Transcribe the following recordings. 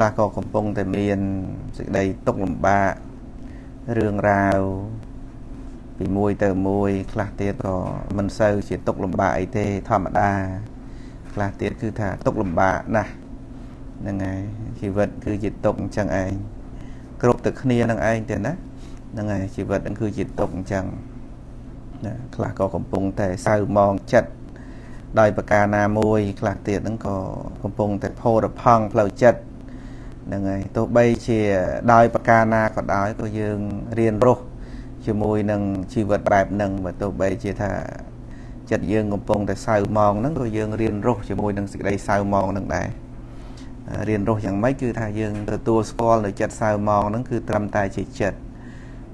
ខ្លះក៏កំពុងតែមានសេចក្តីទុក្ខលំបាករឿងរ៉ាវពីមួយទៅមួយខ្លះទៀតក៏មិនសូវជាទុក្ខលំបាកអីទេធម្មតា ខ្លះទៀតគឺថាទុក្ខលំបាកណាស់ហ្នឹងហើយជីវិតគឺជាទុក្ខអញ្ចឹងឯងគ្រប់តែគ្នានឹងឯងទេណាហ្នឹងហើយជីវិតហ្នឹងគឺជាទុក្ខអញ្ចឹងណាខ្លះក៏កំពុងតែសៅមងចិត្តដោយប្រការណាមួយ ខ្លះទៀតហ្នឹងក៏កំពុងតែផោរផង់ផ្លូវចិត្ត ហ្នឹងហើយទោះបីជាដោយប្រការណាក៏ដោយក៏យើងរៀនរស់ជាមួយនឹងជីវិតបែបហ្នឹងបើទោះបីជាថាចិត្តយើងកំពុងតែសៅមងហ្នឹងក៏យើងរៀនរស់ជាមួយនឹងសេចក្តីសៅមងហ្នឹងដែររៀនរស់យ៉ាងម៉េចគឺថាយើងទទួលស្គាល់នៅចិត្តសៅមងហ្នឹងគឺត្រឹមតែជាចិត្ត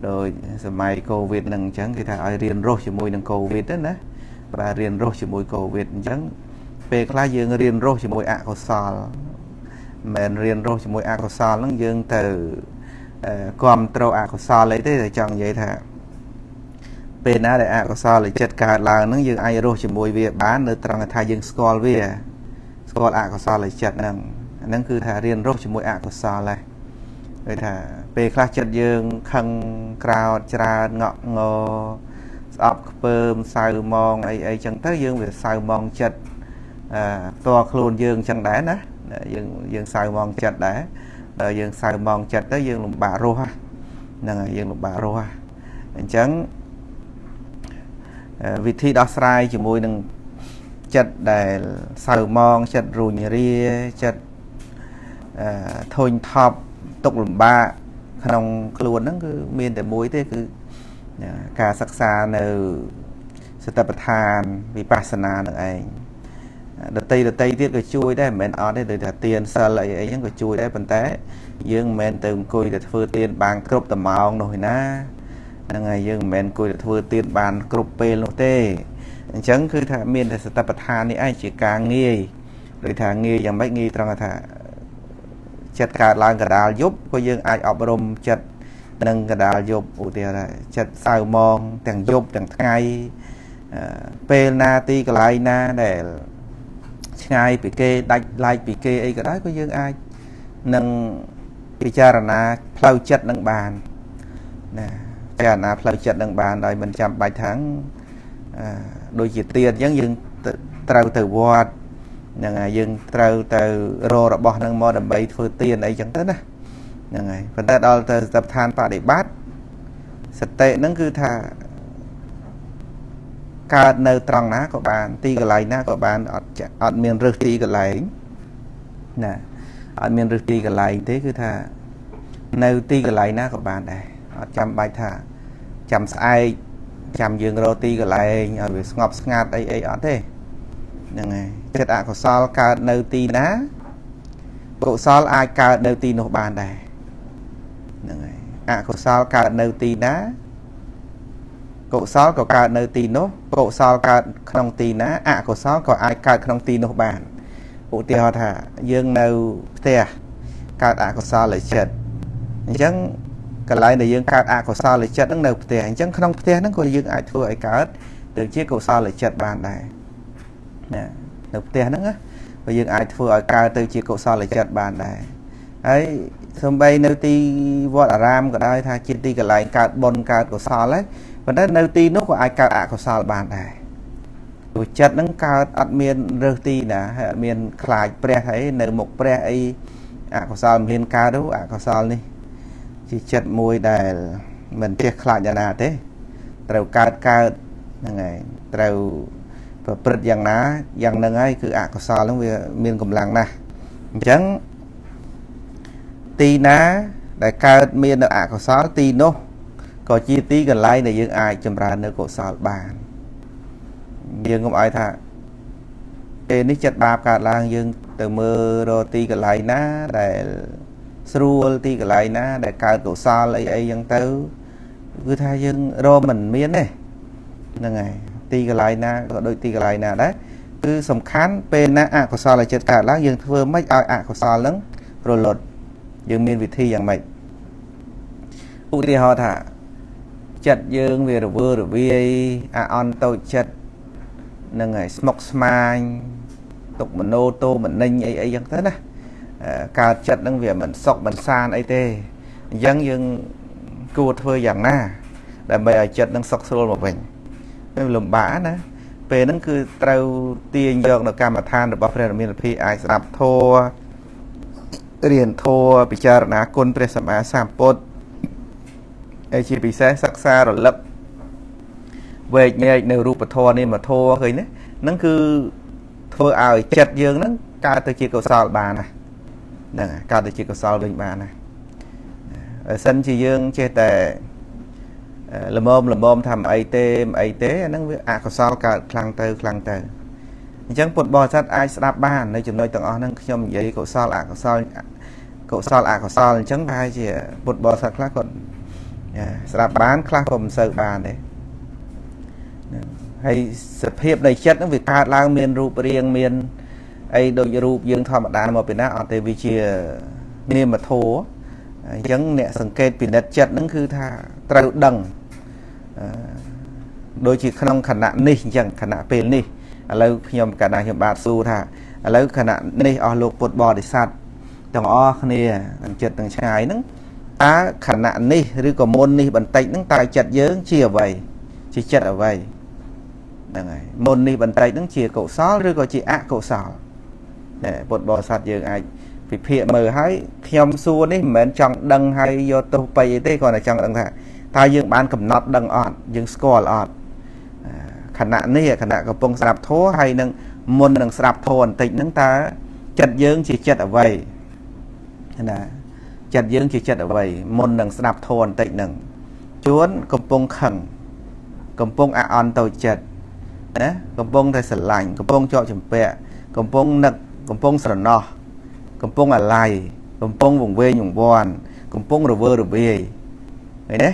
ដោយសម័យកូវីដហ្នឹងអញ្ចឹងគេថាឲ្យរៀនរស់ជាមួយនឹងកូវីដណាបាទរៀនរស់ជាមួយកូវីដអញ្ចឹងពេលខ្លះយើងរៀនរស់ជាមួយអកុសល មិនរៀនរស់ជាមួយអកុសលហ្នឹងយើងទៅគ្រប់ត្រូលអកុសលអីទេតែចង់និយាយថាពេលណាដែលអកុសលចិត្តកើតឡើងហ្នឹងយើងអាចរស់ជាមួយវាបាននៅត្រង់ថាយើងស្គាល់វា ស្គាល់អកុសលចិត្តហ្នឹងអាហ្នឹងគឺថារៀនរស់ជាមួយអកុសលដែរគឺថាពេលខ្លះចិត្តយើងខឹងក្រោតច្រើនងក់ងស្អប់ខ្ពើមសៅមងអីអីចឹងទៅយើងវាសៅមងចិត្តអឺផ្ទាល់ខ្លួនយើងចឹងដែរណា យើងយើងសៅមងចិត្តដែរដល់យើងសៅមងចិត្តទៅយើងលំបាករស់ហ្នឹងហើយយើងលំបាករស់អញ្ចឹងវិធីដោះស្រាយជាមួយនឹងចិត្តដែលសៅមងចិត្តរួញរាចិត្តអឺធុញថប់ទុកលំបាកក្នុងខ្លួនហ្នឹងគឺមានតែមួយទេគឺការសិក្សានៅសតិប្បដ្ឋានវិបស្សនានឹងឯង ដតីដតីទៀតក៏ជួយដែរមិនមែនអត់ទេដូចថាទៀនសិលអីអីហ្នឹងក៏ជួយដែរប៉ុន្តែ យើងមិនមែនទៅអង្គុយទៅធ្វើទៀនបានគ្រប់តំងនោះឯណាហ្នឹងហើយយើងមិនមែនអង្គុយទៅធ្វើទៀនបានគ្រប់ពេលនោះទេអញ្ចឹងគឺថាមានតែសតិប្បដ្ឋាននេះឯងជាការងាយដូចថាងាយយ៉ាងម៉េចងាយត្រង់ថាចិត្តកើតឡើងកដាលយប់ក៏យើងអាចអប់រំចិត្តនឹងកដាលយប់ឧទាហរណ៍ចិត្តសៅមងទាំងយប់ទាំងថ្ងៃពេលណាទីកន្លែងណាដែល ឆ្ងាយពីគេដាច់ឡាយពីគេអីក៏ដោយក៏យើងអាចនឹងពិចារណាផ្លូវចិត្តនឹងបានណាពិចារណាផ្លូវចិត្តនឹងបានដោយមិនចាំបាច់ថាងដូចជាទៀនអញ្ចឹងយើងត្រូវទៅវត្តហ្នឹងហើយយើងត្រូវទៅរករបស់ហ្នឹងមកដើម្បីធ្វើទៀនអីចឹងទៅណាហ្នឹងហើយប៉ុន្តែដល់ទៅស្ថាបឋានបដិបត្តិសតិហ្នឹងគឺថា កើតនៅត្រង់ណាក៏បាន ទីកន្លែងណាក៏បានអត់អត់មានរឹសទីកន្លែងណាអត់មានរឹសទីកន្លែងទេគឺថា នៅទីកន្លែងណាក៏បានដែរអត់ចាំបាច់ថាចាំស្អែកចាំយើងរកទីកន្លែងឲ្យវាស្ងប់ស្ងាត់អីអីអត់ទេហ្នឹងហើយចិត្តអកុសលកើតនៅទីណាកុសលអាចកើតនៅទីនោះបានដែរហ្នឹងហើយអកុសលកើតនៅទីណា កុសលក៏កើតនៅទីនោះកុសលកើតក្នុងទីណាអកុសលក៏អាចកើតក្នុងទីនោះបានឧទាហរណ៍ថាយើងនៅផ្ទះកើតអកុសលចិត្តអញ្ចឹងកន្លែងដែលយើងកើតអកុសលចិត្តហ្នឹងនៅផ្ទះអញ្ចឹងក្នុងផ្ទះហ្នឹងក៏យើងអាចធ្វើឲ្យកើតទៅជាកុសលចិត្តបានដែរណានៅផ្ទះហ្នឹងណាបើយើងអាចធ្វើឲ្យកើតទៅជាកុសលចិត្តបានដែរហើយសំបីនៅទីវត្តអារាមក៏ដោយថាជាទីកន្លែងកើតបុណ្យកើតកុសលហើយ ប៉ុន្តែនៅទីនោះក៏អាចកើតអកុសលបានដែរព្រោះចិត្តហ្នឹងកើតអត់មានរើសទីណាហើយអត់មានខ្លាចព្រះអីនៅមុខព្រះអីអកុសលមិនហ៊ានកើតទេអកុសលនេះ ជាចិត្តមួយដែលមិនចេះខ្លាចណាទេ ត្រូវកើតកើតហ្នឹងហើយត្រូវប្រព្រឹត្តយ៉ាងណាយ៉ាងហ្នឹងហើយគឺអកុសលហ្នឹងវាមានកម្លាំងណាស់អញ្ចឹងទីណាដែលកើតមាននៅអកុសលទីនោះ ក៏ជាទីកន្លែងដែលយើងអាចចម្រើននៅកុសលបានយើងកុំឲ្យថាពេលនេះចិត្តបាបកើតឡើងយើងទៅមើលរកទីកន្លែងណាដែលស្រួលទីកន្លែងណា ដែលកើតកុសលអីអីចឹងទៅគឺថាយើងរកមិនមានទេហ្នឹងហើយទីកន្លែងណាក៏ដូចទីកន្លែងណាដែរគឺសំខាន់ពេលណាអកុសលចិត្តកើតឡើងយើងធ្វើម៉េចឲ្យអកុសលហ្នឹងរលត់យើងមានវិធីយ៉ាងម៉េចឧទាហរណ៍ថា ចិត្តយើងវារវើរវាយអាអន់តូចចិត្តនឹងហើយស្មុកស្មាញទុកមโนតោមនិញអីអីចឹងទៅណាកើតចិត្តហ្នឹងវាមិនសុខមិនសានអីទេអញ្ចឹងយើងគួរធ្វើយ៉ាងណា ដើម្បីឲ្យចិត្តនឹងសុខស្រួលមកវិញវាលំបាកណាពេលហ្នឹងគឺត្រូវទាញយកនៅកម្មដ្ឋានរបស់ព្រះរាមាភិអាចស្ដាប់ធម៌រៀនធម៌ពិចារណាគុណព្រះសម្មាសម្ពុទ្ធ ហើយជាពិសេសសិក្សារលឹកវែកញែកនៅរូបធម៌នេះមកធម៌ឃើញណាហ្នឹងគឺធ្វើឲ្យចិត្តយើងហ្នឹងកើតទៅជាកុសលបានណាហ្នឹងកើតទៅជាកុសលវិញបានណាបើសិនជាយើងចេះតែល្មមល្មមថាមិនអីទេមិនអីទេអាហ្នឹងវាអកុសលកើតខ្លាំងទៅខ្លាំងទៅអញ្ចឹងពុទ្ធបរិស័ទអាចស្ដាប់បាននៅចំណុចទាំងអស់ហ្នឹងខ្ញុំនិយាយកុសលអកុសលកុសលអកុសលអញ្ចឹងប្រហែលជាពុទ្ធបរិស័ទខ្លះគាត់ ស្ដាប់បានខ្លះក៏មិនសូវបានដែរហើយសភាពនៃចិត្តហ្នឹងវាកើតឡើងមានរូបរាងមានអីដូចរូបយើងធម្មតាមកពីណាអត់ទេវាជានាមធម៌អញ្ចឹងអ្នកសង្កេតពិនិត្យចិត្តហ្នឹងគឺថាត្រូវដឹងដូចជាក្នុងខណៈនេះអញ្ចឹងខណៈពេលនេះឥឡូវខ្ញុំកណ្ដាខ្ញុំបាទសួរថាឥឡូវខណៈនេះអស់លោកពុទ្ធបរិស័ទទាំងអស់គ្នាទាំងចិត្តទាំងឆ្ងាយហ្នឹង តើខណៈនេះឬក៏មុននេះបន្តិចហ្នឹងតើចិត្តយើងជាអ្វីជាចិត្តអ្វីហ្នឹងហើយមុននេះបន្តិចហ្នឹងជាកុសលឬក៏ជាអកុសលតែពុទ្ធបរិស័ទយើងអាចពិភាក្សាមើលហើយខ្ញុំសួរនេះមិនមែនចង់ដឹងហើយយកទោសបីអីទេគ្រាន់តែចង់ដឹងថាតើយើងបានកំណត់ដឹងអត់យើងស្គាល់អត់ខណៈនេះខណៈកំពុងស្ដាប់ធម៌ហើយនឹងមុននឹងស្ដាប់ធម៌បន្តិចហ្នឹងតើចិត្តយើងជាចិត្តអ្វីណា ចិត្តយើងជាចិត្តអ្វីមុននឹងស្ដាប់ធម៌បន្តិចហ្នឹងជួនកំពុងខឹងកំពុងអអន់ទៅចិត្តណាកំពុងតែស្រឡាញ់កំពុងជាប់ចម្ពាក់កំពុងនឹកកំពុងស្រណោះកំពុងអាល័យកំពុងវង្វេងវង្វាន់កំពុងរវើរវាយឃើញទេ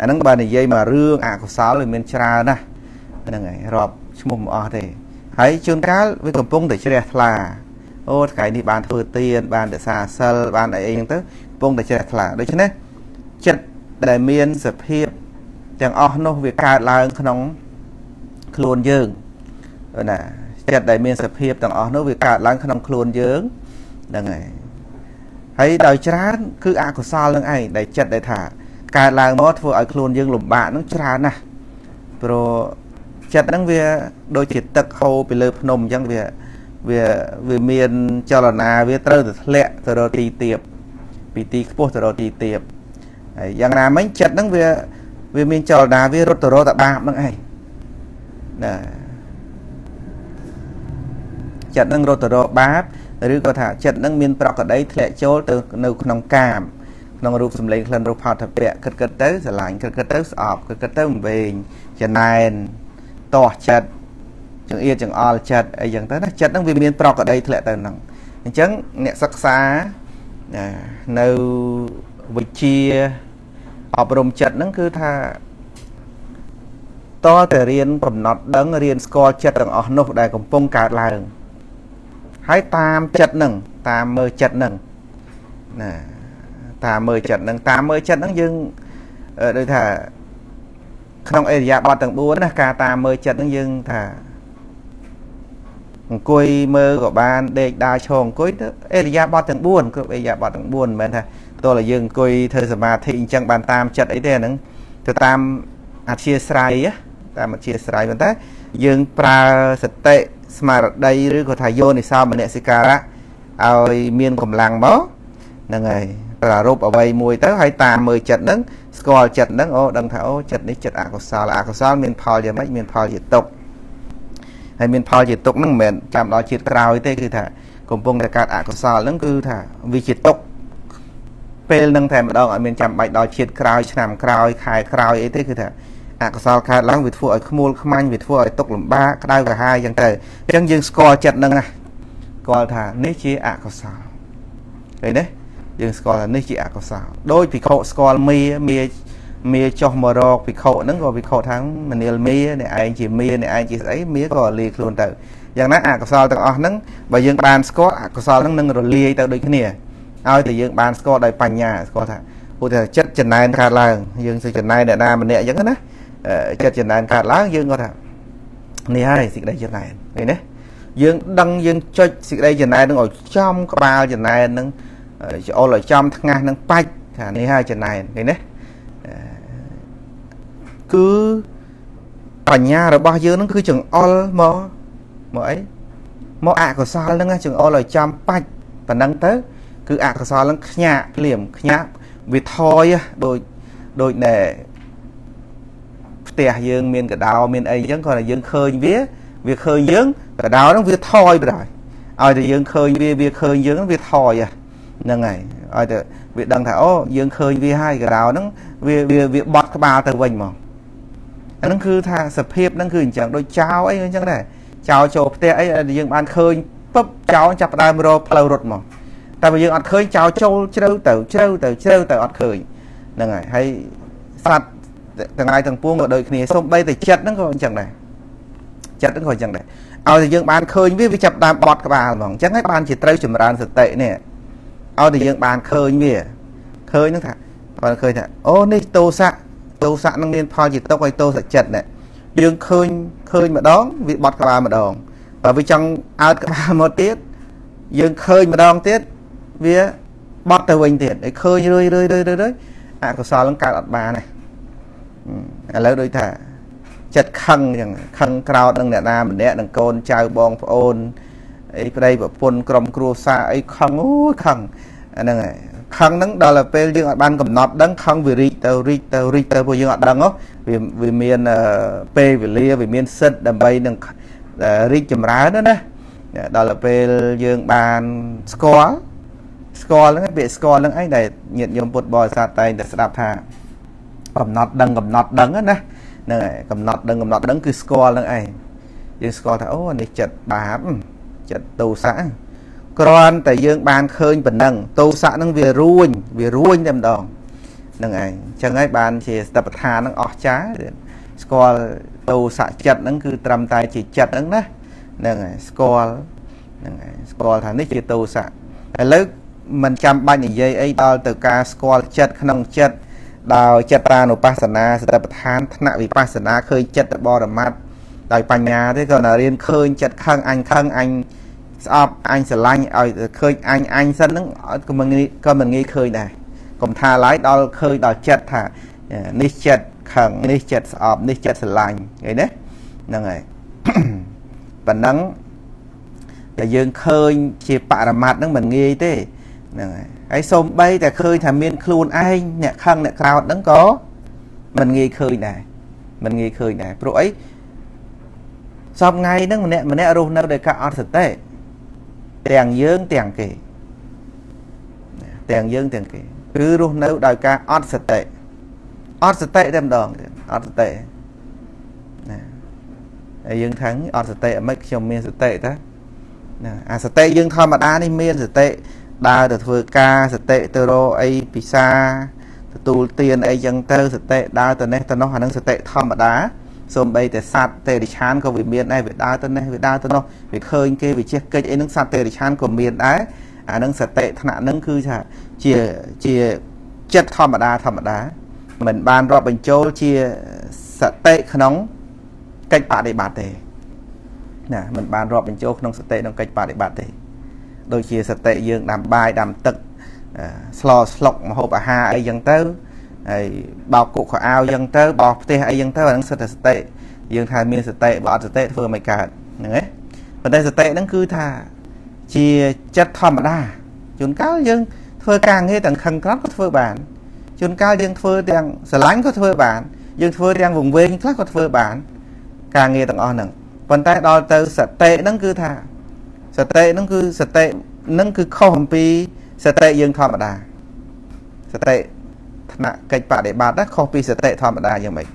អាហ្នឹងបើនិយាយមករឿងអកុសលវាមានច្រើនណាស់ហ្នឹងហើយរាប់ឈ្មោះមិនអស់ទេហើយជួនកាលវាកំពុងតែជ្រះថ្លា អូថ្ងៃនេះបានធ្វើទានបានរក្សាសិលបានអីអីហ្នឹងទៅកំពុងតែជ្រះថ្លាដូច្នេះចិត្តដែលមានសភាពទាំងអស់នោះវាកើតឡើងក្នុងខ្លួនយើងណាចិត្តដែលមានសភាពទាំងអស់នោះវាកើតឡើងក្នុងខ្លួនយើងហ្នឹងហើយហើយដោយច្រើនគឺអកុសលនឹងឯងដែលចិត្តដែលថាកើតឡើងមកធ្វើឲ្យខ្លួនយើងលំបាកនឹងច្រើនណាស់ព្រោះចិត្តហ្នឹងវាដូចជាទឹកហូរពីលើភ្នំអញ្ចឹងវា វាវាមានចលនាវាត្រូវតែធ្លាក់ទៅរកទីទាបពីទីខ្ពស់ទៅរកទីទាបហើយយ៉ាងណាមិញចិត្តហ្នឹងវាវាមានចលនាវារត់ទៅរកតែបាបហ្នឹងឯងណាចិត្តនឹងរត់ទៅរកបាបឬក៏ថាចិត្តនឹងមានប្រកក្តីធ្លាក់ចូលទៅនៅក្នុងកាមក្នុងរូបសម្លេងក្លិនរូបផតភៈគិតគិតទៅស្រឡាញ់គិតគិតទៅស្អប់គិតគិតទៅវែងចំណែនតោះចិត្ត ចង្អៀតចង្អល់ចិត្តអីចឹងទៅណាចិត្តនឹងវាមានប្រកក្តីធ្លាក់ទៅហ្នឹងអញ្ចឹងអ្នកសិក្សានៅវិជ្ជាអប់រំចិត្តហ្នឹងគឺថាតតែរៀនកំណត់ដឹងរៀនស្គាល់ចិត្តទាំងអស់នោះដែលកំពុងកើតឡើងហើយតាមចិត្តនឹងតាមមើលចិត្តនឹងណាតាមមើលចិត្តនឹងតាមមើលចិត្តនឹងយើងដូចថាក្នុងអេរិយាបថទាំង4ណាការតាមមើលចិត្តនឹងយើងថា អង្គុយមើលក៏បានដេកដើរឈរអង្គុយទៅអេរិយាបថទាំង4គ្រប់អេរិយាបថទាំង4មិនមែនថាតើយើងអង្គុយធ្វើសមាធិអញ្ចឹងបានតាមចិត្តអីទេហ្នឹងទៅតាមអធិស្ស្រ័យតាមអធិស្ស្រ័យប៉ុន្តែយើងប្រើសតិស្មារតីឬក៏ថាយោនិសោមនសិការៈឲ្យមានកម្លាំងមកហ្នឹងហើយប្រារព្ធអ្វីមួយទៅហើយតាមមើលចិត្តហ្នឹងស្គាល់ចិត្តហ្នឹងអូដឹងថាអូចិត្តនេះចិត្តអកុសលអកុសលមានផលយ៉ាងម៉េចមានផលជាទុក ហើយមានផលជាទុកហ្នឹងមិនមែនចាំដល់ជាតិក្រោយទេគឺថាកំពុងតែកើតអកុសលហ្នឹងគឺថាវាជាទុកពេលហ្នឹងតែម្ដងអត់មានចាំបាច់ដល់ជាតិក្រោយឆ្នាំក្រោយខែក្រោយអីទេគឺថាអកុសលកើតឡើងវាធ្វើឲ្យខ្មួលខ្មាញ់វាធ្វើឲ្យទុកលំបាកក្តៅក្រហាយអញ្ចឹងទៅអញ្ចឹងយើងស្គាល់ចិត្តនឹងណាស្គាល់ថានេះជាអកុសលឃើញទេយើងស្គាល់ថានេះជាអកុសលដោយភិក្ខុស្គាល់មាមា មាចុះមករកភិក្ខុហ្នឹងក៏ភិក្ខុថាមនាលមាអ្នកឯងជាមាអ្នកឯងជាស្អីមាក៏លាខ្លួនទៅយ៉ាងណាអកុសលទាំងអស់ហ្នឹងបើយើងបានស្គាល់អកុសលហ្នឹងនឹងរលាយទៅដូចគ្នាឲ្យតែយើងបានស្គាល់ដោយបញ្ញាស្គាល់ថាឧទាហរណ៍ចិត្តចំណែនកើតឡើងយើងសិចំណែនអ្នកណាម្នាក់អញ្ចឹងណាចិត្តចំណែនកើតឡើងយើងគាត់ថានេះហើយសេចក្តីចំណែនឃើញទេអយើងដឹងយើងចុចសេចក្តីចំណែននឹងឲ្យចំក្បាលចំណែននឹងច្អល់ឲ្យចំថ្ងាសនឹងបាច់ថានេះហើយចំណែនឃើញទេ គឺបញ្ញារបស់យើងនឹងគឺចង្អុលមកមកអីមកអកុសលហ្នឹងចង្អុលឲ្យចំបាច់ប៉ណ្ណឹងទៅ គឺអកុសលហ្នឹងខ្ញាក់ភ្លាមខ្ញាក់វាថយដូចដូចណែផ្ទះយើងមានកដោមានអីចឹងគាត់ថាយើងឃើញវាវាឃើញយើងកដោហ្នឹងវាថយទៅហើយឲ្យតែយើងឃើញវាវាឃើញយើងវាថយហ្នឹងហើយឲ្យតែវាដឹងថាអូយើងឃើញវាហើយកដោហ្នឹងវាវាវាបត់ក្បាលទៅវិញហ្មង អាហ្នឹងគឺថាសភាពហ្នឹងគឺអញ្ចឹងដូចចោលអីអញ្ចឹងដែរចោលចូលផ្ទះអីយើងបានឃើញពឹបចោលចាប់ដើមរកផ្លូវរត់មកតែបើយើងអត់ឃើញចោលចូលជ្រៅទៅជ្រៅទៅជ្រៅទៅអត់ឃើញហ្នឹងហើយហើយសត្វទាំងឡាយទាំងពួងក៏ដូចគ្នាសូម្បីតែចិត្តហ្នឹងក៏អញ្ចឹងដែរចិត្តហ្នឹងក៏អញ្ចឹងដែរឲ្យតែយើងបានឃើញវាវាចាប់ដើមបត់ក្បាលហ្មងអញ្ចឹងហើយបានជាត្រូវចម្រើនសតិនេះឲ្យតែយើងបានឃើញវាឃើញហ្នឹងថាបានឃើញថាអូនេះទោសៈ ទោសៈនឹងមានផលជាទុកឲ្យទោសចិត្តនេះយើងឃើញឃើញម្ដងវាបត់ក្បាលម្ដងបើវាចង់អើតក្បាលមកទៀតយើងឃើញម្ដងទៀតវាបត់ទៅវិញទៀតឲ្យឃើញរឿយរឿយរឿយរឿយអកុសលនឹងកើតអត់បានទេឥឡូវដូចថាចិត្តខឹងអញ្ចឹងខឹងក្រោតនឹងអ្នកណាម្នាក់នឹងកូនចៅបងប្អូនអីប្តីប្រពន្ធក្រុមគ្រួសារអីខឹងអូយខឹងអាហ្នឹងហើយ ខឹងហ្នឹងដល់ទៅពេលយើងអត់បានកំណត់ដឹងខឹងវារីកទៅរីកទៅរីកទៅពួកយើងអត់ដឹងហ៎វាវាមានពេលវេលាវាមានសិទ្ធដើម្បីនឹងរីកចម្រើនណាដល់ទៅពេលយើងបានស្គាល់ស្គាល់ហ្នឹងពាក្យស្គាល់ហ្នឹងឯងដែលញាតិញោមពុទ្ធបរិស័ទតែងតែស្ដាប់ថាកំណត់ដឹងកំណត់ដឹងណាហ្នឹងហើយកំណត់ដឹងកំណត់ដឹងគឺស្គាល់ហ្នឹងឯងយើងស្គាល់ថាអូនេះចិត្តបាបចិត្តទោសៈ គ្រាន់តែយើងបានឃើញប៉ុណ្ណឹងទោសៈហ្នឹងវារួញវារួញតែម្ដងហ្នឹងឯងអញ្ចឹងហើយបានជាស្តបដ្ឋានហ្នឹងអស់ចាស្គាល់ទោសៈចិត្តហ្នឹងគឺត្រឹមតែជាចិត្តហ្នឹងណាហ្នឹងហើយស្គាល់ហ្នឹងហើយស្គាល់ថានេះជាទោសៈឥឡូវមិនចាំបាច់និយាយអីដល់ទៅការស្គាល់ចិត្តក្នុងចិត្តដោយចិត្តតានុបស្សនាសតិប្បដ្ឋានថ្នាក់វិបស្សនាឃើញចិត្តបរមត្តដោយបញ្ញាទេក៏ណារៀនឃើញចិត្តខឹងអញខឹងអញ ស្អប់អញស្រឡាញ់ឲ្យឃើញអញអញសិនហ្នឹងក៏មិនក៏មិនងាយឃើញដែរកុំថាឡើយដល់ឃើញដល់ចិត្តថានេះចិត្តខឹងនេះចិត្តស្អប់នេះចិត្តស្រឡាញ់ឃើញទេហ្នឹងហើយប៉ណ្ណឹងតែយើងឃើញជាបរមត្តហ្នឹងមិនងាយទេហ្នឹងហើយហើយសូម្បីតែឃើញថាមានខ្លួនឯងអ្នកខឹងអ្នកក្រោតហ្នឹងក៏មិនងាយឃើញដែរមិនងាយឃើញដែរព្រោះអីសពថ្ងៃហ្នឹងម្នាក់ម្នាក់រស់នៅដោយការអត់សតិ ទាំងយើងទាំងគេទាំងយើងទាំងគេគឺរស់នៅដោយការអត់សតិអត់សតិតែម្ដងអត់សតិណាហើយយើងថាអត់សតិអីមិនខ្ញុំមានសតិតាណាអាសតិយើងធម្មតានេះមានសតិដើរទៅធ្វើការសតិទៅរកអីពិសាទទួលទានអីចឹងទៅសតិដើរទៅនេះទៅនោះអានឹងសតិធម្មតា សូម្បីតែសត្វទេរិឆានក៏វាមានដែរវាដើរទៅនេះវាដើរទៅនោះវាឃើញគេវាជិះកិច្ចអីនឹងសត្វទេរិឆានក៏មានដែរអានឹងសតិថ្នាក់នឹងគឺថាជាជាចិត្តធម្មតាធម្មតាមិនបានរាប់បញ្ចូលជាសតិក្នុងកិច្ចបដិបត្តិទេណាមិនបានរាប់បញ្ចូលក្នុងសតិក្នុងកិច្ចបដិបត្តិទេដូចជាសតិយើងដាំបាយដាំទឹកស្លស្លុកមហូបអាហារអីចឹងទៅ ហើយបោកគុកខោអាវចឹងទៅបោកផ្ទះអីចឹងទៅអានឹងសិតតែសតិយើងថាមានសតិបើអត់សតិធ្វើមិនកើតហ្នឹងឯងប៉ុន្តែសតិហ្នឹងគឺថាជាចិត្តធម្មតាជួនកាលយើងធ្វើការងារទាំងខឹងក្រត់ក៏ធ្វើបានជួនកាលយើងធ្វើទាំងស្រឡាញ់ក៏ធ្វើបានយើងធ្វើទាំងវង្វេងខ្លះក៏ធ្វើបាន ការងារទាំងអស់ហ្នឹងប៉ុន្តែដល់ទៅសតិហ្នឹងគឺថាសតិហ្នឹងគឺសតិហ្នឹងគឺខុសអំពីសតិយើងធម្មតាសតិ ថ្នាក់កិច្ចបដិបត្តិណាខុសពីសតិធម្មតាយ៉ាងម៉េច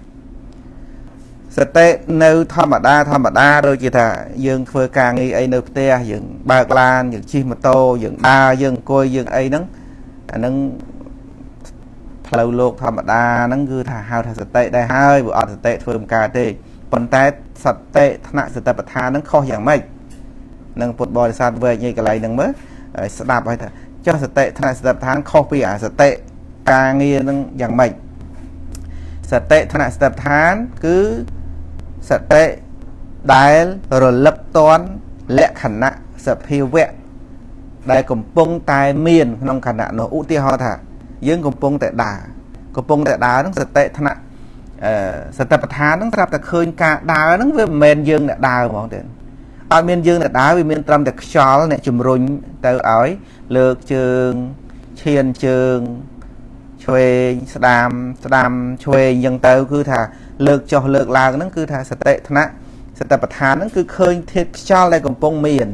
សតិនៅធម្មតាធម្មតាដូចជាថាយើងធ្វើការងារអីនៅផ្ទះយើងបើកឡានយើងជិះម៉ូតូយើងដើរយើងអង្គុយយើងអីហ្នឹងអាហ្នឹងផ្លូវលោកធម្មតាហ្នឹងគឺថាហៅថាសតិដែរហើយបើអត់សតិធ្វើមិនកើតទេប៉ុន្តែសតិថ្នាក់សតិប្បដ្ឋានហ្នឹងខុសយ៉ាងម៉េចនឹងពុទ្ធបរិស័ទវែកញីកន្លែងហ្នឹងមើលស្ដាប់ហើយថាចុះសតិថ្នាក់សតិប្បដ្ឋានខុសពីអាសតិ ការងារនឹងយ៉ាងម៉េចសតិថ្នាក់សតិប្បដ្ឋានគឺសតិដែលរលឹកតន់លក្ខណៈសភាវៈដែលកំពុងតែមានក្នុងខណៈនោះឧទាហរណ៍ថា យើងកំពុងតែដើរកំពុងតែដើរហ្នឹងសតិថ្នាក់អឺសតិប្បដ្ឋានហ្នឹងស្រាប់តែឃើញការដើរហ្នឹងវាមិនមែនយើងអ្នកដើរហ្មងទេអត់មានយើងអ្នកដើរវាមានត្រឹមតែខ្យល់អ្នកជំរុញទៅឲ្យលើកជើងឈានជើង ឆ្វេងស្ដាមស្ដាំឆ្វេងអញ្ចឹងទៅ គឺថាលើកចុះលើកឡើងហ្នឹងគឺថាសតិថ្នាក់សតិប្បដ្ឋានហ្នឹងគឺឃើញធាតុខ្យល់ដែលកំពុងមាន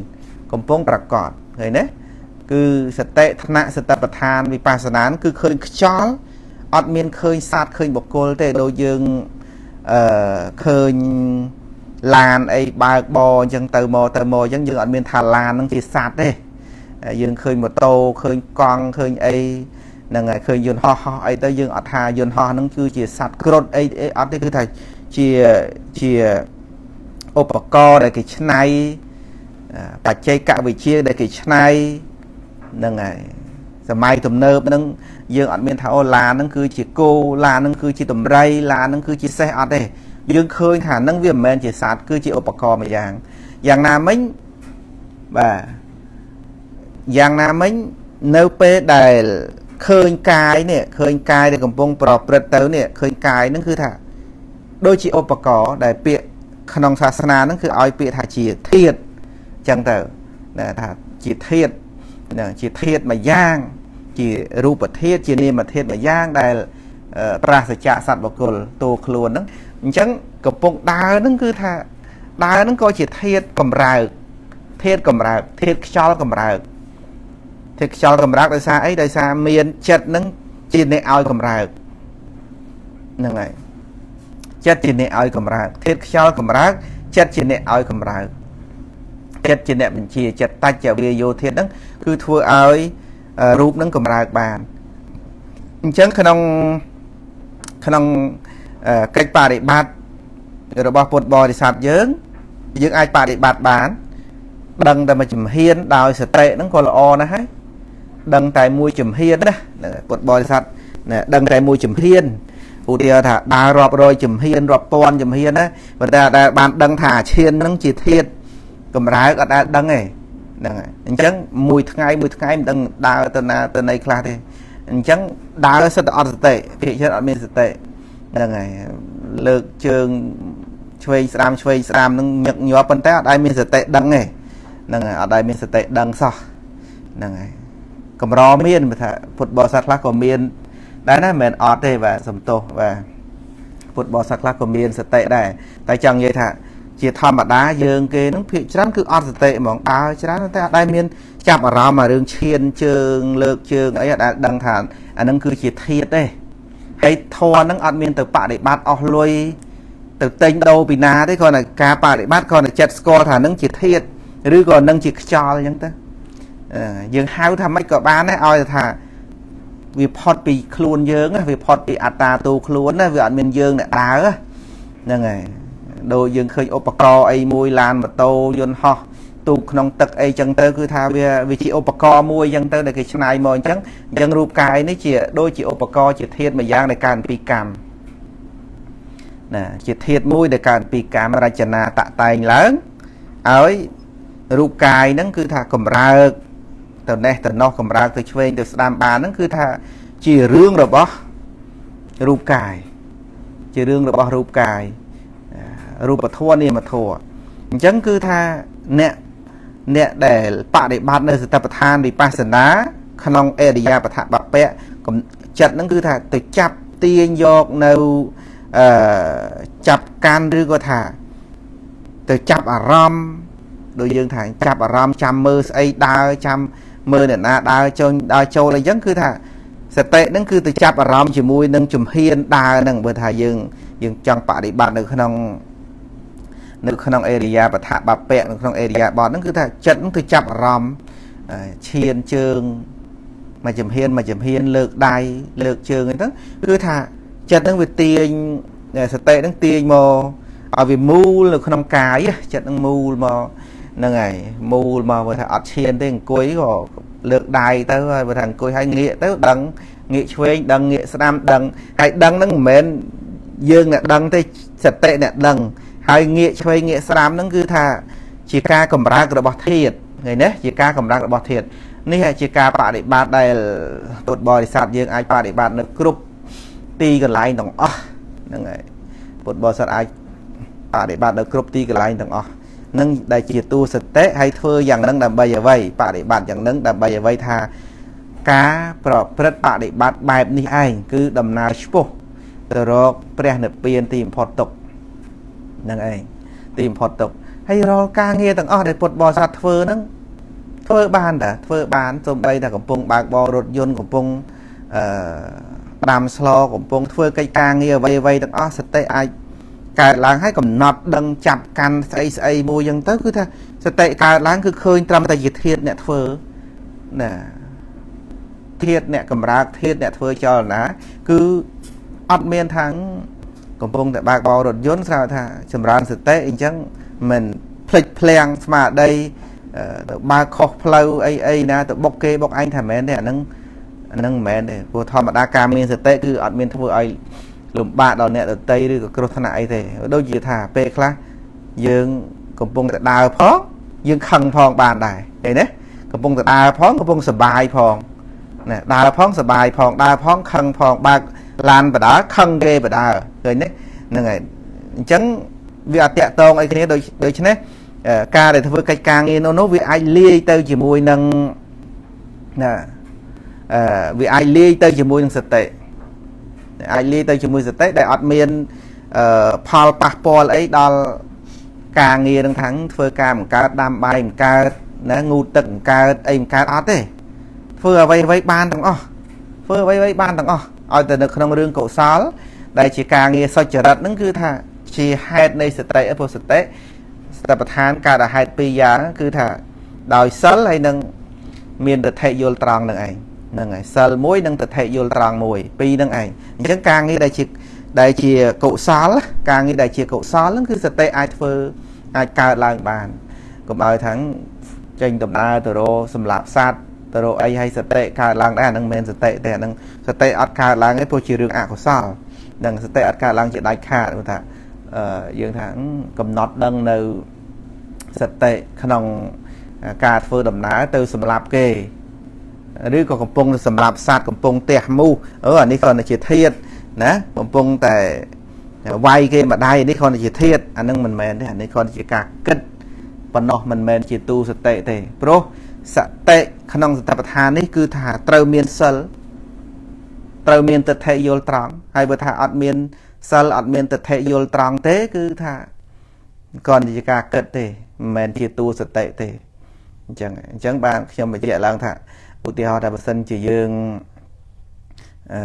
កំពុងប្រកបឃើញទេគឺសតិថ្នាក់សតិប្បដ្ឋានវិបស្សនាគឺឃើញខ្យល់អត់មានឃើញសត្វឃើញបុគ្គលទេដូចយើងអឺឃើញឡានអីបើកបអញ្ចឹងទៅមកទៅមកអញ្ចឹងយើងអត់មានថាឡានហ្នឹងជាសត្វទេយើងឃើញម៉ូតូឃើញកង់ឃើញអី ហ្នឹងហើយឃើញយន្តហោះហោះអីទៅយើងអត់ថាយន្តហោះហ្នឹងគឺជាសត្វគ្រុឌអីអីអត់ទេគឺថាជាជាឧបករណ៍ដែលគេច្នៃបច្ចេកវិទ្យាដែលគេច្នៃហ្នឹងហើយសម័យទំនើបហ្នឹងយើងអត់មានថាអូឡាហ្នឹងគឺជាគោឡាហ្នឹងគឺជាតម្រៃឡាហ្នឹងគឺជាសេះអត់ទេយើងឃើញថាហ្នឹងវាមិនមែនជាសត្វគឺជាឧបករណ៍មួយយ៉ាងយ៉ាងណាមិញបាទយ៉ាងណាមិញនៅពេលដែល ឃើញកាយនេះឃើញកាយដែលកំពុងប្រព្រឹត្តទៅនេះឃើញកាយហ្នឹងគឺថាដូចជាឧបករណ៍ដែលពាក្យក្នុងសាសនាហ្នឹងគឺឲ្យពាក្យថាជាធាតអញ្ចឹងទៅថាជាធាតជាធាតមួយយ៉ាង ជារូបធាតជានាមធាតមួយយ៉ាងដែលប្រាសចាកសត្វបុគ្គលតួខ្លួនហ្នឹងអញ្ចឹងកំពុងដើរហ្នឹងគឺថាដើរហ្នឹងក៏ជាធាតកំរើកធាតកំរើកធាតខ្យល់កំរើកធា តខ្យល់កំរើកដោយសារអីដោយសារមានចិត្តហ្នឹងជាអ្នកឲ្យកំរើកហ្នឹងហើយចិត្តជាអ្នកឲ្យកំរើកធាតខ្យល់កំរើកចិត្តជាអ្នកឲ្យកំរើកចិត្តជាអ្នកបញ្ជាចិត្តតច្ចវាយោធាតហ្នឹងគឺធ្វើឲ្យរូបហ្នឹងកំរើកបានអញ្ចឹងក្នុងក្នុងកិច្ចបរិបត្តិរបស់ពុទ្ធបរិស័ទយើង យើងអាចបប្រតិបត្តិបាន ដឹងតែមួយជំហានដោយសតិហ្នឹងក៏ល្អណាស់ហើយ ដឹងតែមួយជំហានណាពុទ្ធបរិស័ទដឹងតែមួយជំហានឧទាហរណ៍ថាដើររាប់រយជំហានរាប់ពាន់ជំហានណាប៉ុន្តែដែលបានដឹងថាឈានហ្នឹងជាធាតកម្រើកអត់ដែលដឹងទេហ្នឹងហើយអញ្ចឹងមួយថ្ងៃមួយថ្ងៃមិនដឹងដើរទៅណាទៅណីខ្លះទេអញ្ចឹងដើរសិតតែអត់សតិភាគច្រើនអត់មានសតិហ្នឹងហើយលើកជើងឆ្វេងស្ដាំឆ្វេងស្ដាំនឹងញឹកញាប់ប៉ុន្តែអត់ដែលមានសតិដឹងទេហ្នឹងហើយអត់ដែលមានសតិដឹងសោះហ្នឹងហើយ កម្រមានថាពុទ្ធបរិស័ទខ្លះក៏មាន ដែរណាមិនមែនអត់ទេបាទសំទោសបាទពុទ្ធបរិស័ទខ្លះក៏មានសតិដែរតែចង់និយាយថាជាធម្មតាយើងគេនឹងភាកច្រើនគឺអត់សតិហ្មងដើរច្រើនតែអត់ដែលមានចាប់អារម្មណ៍អារឿងឈានជើងលើកជើងអីអត់ដែលដឹងថាអានឹងគឺជាធាតទេហើយធរហ្នឹងអត់មានទៅបដិបត្តិអស់លុយទៅទិញដូរពីណាទេគ្រាន់តែការបដិបត្តិគ្រាន់តែចិត្តស្គាល់ថានឹងជាធាតឬក៏នឹងជាខ្យល់អញ្ចឹងទៅ យើងហៅថាម៉េចក៏បានដែរឲ្យថាវាផុតពីខ្លួនយើងវាផុតពីអត្តាតួខ្លួនណាវាអត់មានយើងអ្នកដើរហ្នឹងហើយដូចយើងឃើញឧបករណ៍អីមួយឡានម៉ូតូយន្តហោះទូកក្នុងទឹកអីចឹងទៅគឺថាវាវាជាឧបករណ៍មួយចឹងទៅដែលគេច្នៃមកអញ្ចឹងអញ្ចឹងរូបកាយនេះជាដូចជាឧបករណ៍ជាធាតុមួយយ៉ាងនៃការពីកម្មណាជាធាតុមួយដែលកើតពីកម្មរចនាតតែងឡើងឲ្យរូបកាយហ្នឹងគឺថាកម្រើក ទៅនេះទៅនោះកម្រើកទៅឆ្វេងទៅស្ដាំបានហ្នឹងគឺថាជារឿងរបស់រូបកាយជារឿងរបស់រូបកាយរូបធម៌នាមធម៌អញ្ចឹងគឺថាអ្នកអ្នកដែលបដិបត្តិនៅសតិប្បដ្ឋានវិបស្សនាក្នុងអរិយាបថបពៈចិត្តហ្នឹងគឺថាទៅចាប់ទាញយកនៅអឺចាប់កាន់ឬក៏ថាទៅចាប់អារម្មណ៍ដូចយើងថាចាប់អារម្មណ៍ចាំមើលស្អីដើរចាំ មើលអ្នកណាដើរចូលដើរចូលអីចឹងគឺថាសតិហ្នឹងគឺទៅចាប់អារម្មណ៍ជាមួយនឹងជំហានដើរហ្នឹងបើថាយើងយើងចង់បដិបត្តិនៅក្នុងនៅក្នុងអេរិយាបថបពៈនៅក្នុងអេរិយាបថហ្នឹងគឺថាចិត្តហ្នឹងទៅចាប់អារម្មណ៍ឈានជើងមួយចំហៀនមួយចំហៀនលើកដៃលើកជើងអីហ្នឹងគឺថាចិត្តហ្នឹងវាទាញសតិហ្នឹងទាញមកឲ្យវាមូលនៅក្នុងកាយចិត្តហ្នឹងមូលមក ហ្នឹងហើយមូលមកបើថាអត់ឈានទេអង្គុយក៏លើកដៃទៅហើយបើថាអង្គុយហើយងាកទៅដឹងងាកឆ្វេងដឹងងាកស្ដាំដឹងហើយដឹងហ្នឹងមិនមែនយើងអ្នកដឹងទេសតិអ្នកដឹងហើយងាកឆ្វេងងាកស្ដាំហ្នឹងគឺថាជាការកម្រើករបស់ធាតថ្ងៃនេះជាការកម្រើករបស់ធាតនេះជាការបដិបត្តិដែលពុទ្ធបរិស័ទយើងអាចបដិបត្តិនៅគ្រប់ទីកន្លែងទាំងអស់ហ្នឹងហើយពុទ្ធបរិស័ទអាចបដិបត្តិនៅគ្រប់ទីកន្លែងទាំងអស់ នឹងដែលជាទូសតិហើយធ្វើយ៉ាងនឹងដើម្បីអ្វីបដិបត្តិយ៉ាងនឹងដើម្បីអ្វីថាការប្រព្រឹត្តបដិបត្តិបែបនេះឯងគឺដំណើរឆ្ពោះទៅរកព្រះនិព្វានទីបំផុតទុកនឹងឯងទីបំផុតទុកហើយរាល់ការងារទាំងអស់ដែលពុទ្ធបរិស័ទធ្វើហ្នឹងធ្វើបានតាធ្វើបានសំបីតែកំពុងបើកបររថយន្តកំពុងអឺផ្ដាំស្លកំពុងធ្វើកិច្ចការងារអ្វីអ្វីទាំងអស់សតិអាច កើតឡើងហើយកំណត់ដឹងចាប់កាន់ស្អីស្អីមួយអញ្ចឹងទៅគឺថាសតិកើតឡើងគឺឃើញត្រឹមតែជាធាតអ្នកធ្វើណាធាតអ្នកកម្រើកធាតអ្នកធ្វើចលនាគឺអត់មានថាងកំពុងតែបើកបររថយន្តស្រាប់ថាចម្រើនសតិអញ្ចឹងមិនភ្លេចភ្លាំងស្មារតីទៅបើកខុសផ្លូវអីអីណាទៅបុកគេបុកឯងថាមែនទេអាហ្នឹងអាហ្នឹងមិនមែនទេព្រោះធម្មតាការមានសតិគឺអត់មានធ្វើឲ្យ លំបាកដល់អ្នកដតីឬក៏គ្រោះថ្នាក់អីទេដូចជាថាពេលខ្លះយើងកំពុងតែដើរផងយើងខឹងផងបានដែរឃើញទេកំពុងតែដើរផងកំពុងសបាយផងណាដើរផងសបាយផងដើរផងខឹងផងបើកឡានបដាខឹងគេបដាឃើញទេហ្នឹងហើយអញ្ចឹងវាអត់តាក់តងអីគ្នាដូចដូច្នេះការដែលធ្វើកិច្ចការងារនោះនោះវាអាចលាយទៅជាមួយនឹងណាអឺវាអាចលាយទៅជាមួយនឹងសតិ អាចលាយទៅជាមួយសតិដែលអត់មានអឺផលប៉ះពាល់អីដល់ការងារនឹងថាំងធ្វើការបង្កើតដាំបាយបង្កើតណាងូតទឹកបង្កើតអីបង្កើតអត់ទេធ្វើអ្វីអ្វីបានទាំងអស់ធ្វើអ្វីអ្វីបានទាំងអស់ឲ្យទៅនៅក្នុងរឿងកុសល ដែលជាការងារសុចរិតហ្នឹងគឺថាជាហេតុនៃសតិអពុសតិស្តបឋានកើតហេតុពីរយ៉ាងគឺថាដោយសិលហើយនឹងមានតថេយល់ត្រង់នឹងឯង ហ្នឹងហើយសិលមួយនិងតថេយល់ត្រង់មួយពីរហ្នឹងឯងអញ្ចឹងការងារដែលជាដែលជាកុសល ការងារដែលជាកុសលហ្នឹងគឺសតិអាចធ្វើអាចកើតឡើងបានកុំឲ្យថាងចេញដំណើរទៅរកសម្លាប់សត្វទៅរកអីឲ្យសតិកើតឡើងដែរអាហ្នឹងមិនមែនសតិទេអាហ្នឹងសតិអត់កើតឡើងទេព្រោះជារឿងអកុសលនឹងសតិអត់កើតឡើងជាដាច់ខាតព្រោះថាយើងថាកំណត់ដឹងនៅសតិក្នុងការធ្វើដំណើរទៅសម្លាប់គេ ឬក៏កំពុងសម្លាប់សត្វកំពុងទះមូសអឺអានេះគ្រាន់តែជាធាតណាកំពុងតែវាយគេម្ដាយនេះគ្រាន់តែជាធាតអានឹងមិនមែនទេអានេះគ្រាន់តែជាការគិតប៉ុណ្ណោះមិនមែនជាទូសតិទេព្រោះសតិក្នុងសតិប្បដ្ឋាននេះគឺថាត្រូវមានសិលត្រូវមានទិដ្ឋិយល់ត្រង់ហើយបើថាអត់មានសិលអត់មានទិដ្ឋិយល់ត្រង់ទេ គឺថាគ្រាន់តែជាការគិតទេមិនមែនជាទូសតិទេអញ្ចឹងអញ្ចឹងបានខ្ញុំបញ្ជាក់ឡើងថា ឧទាហរណ៍ថាបើសិនជាយើងអឺ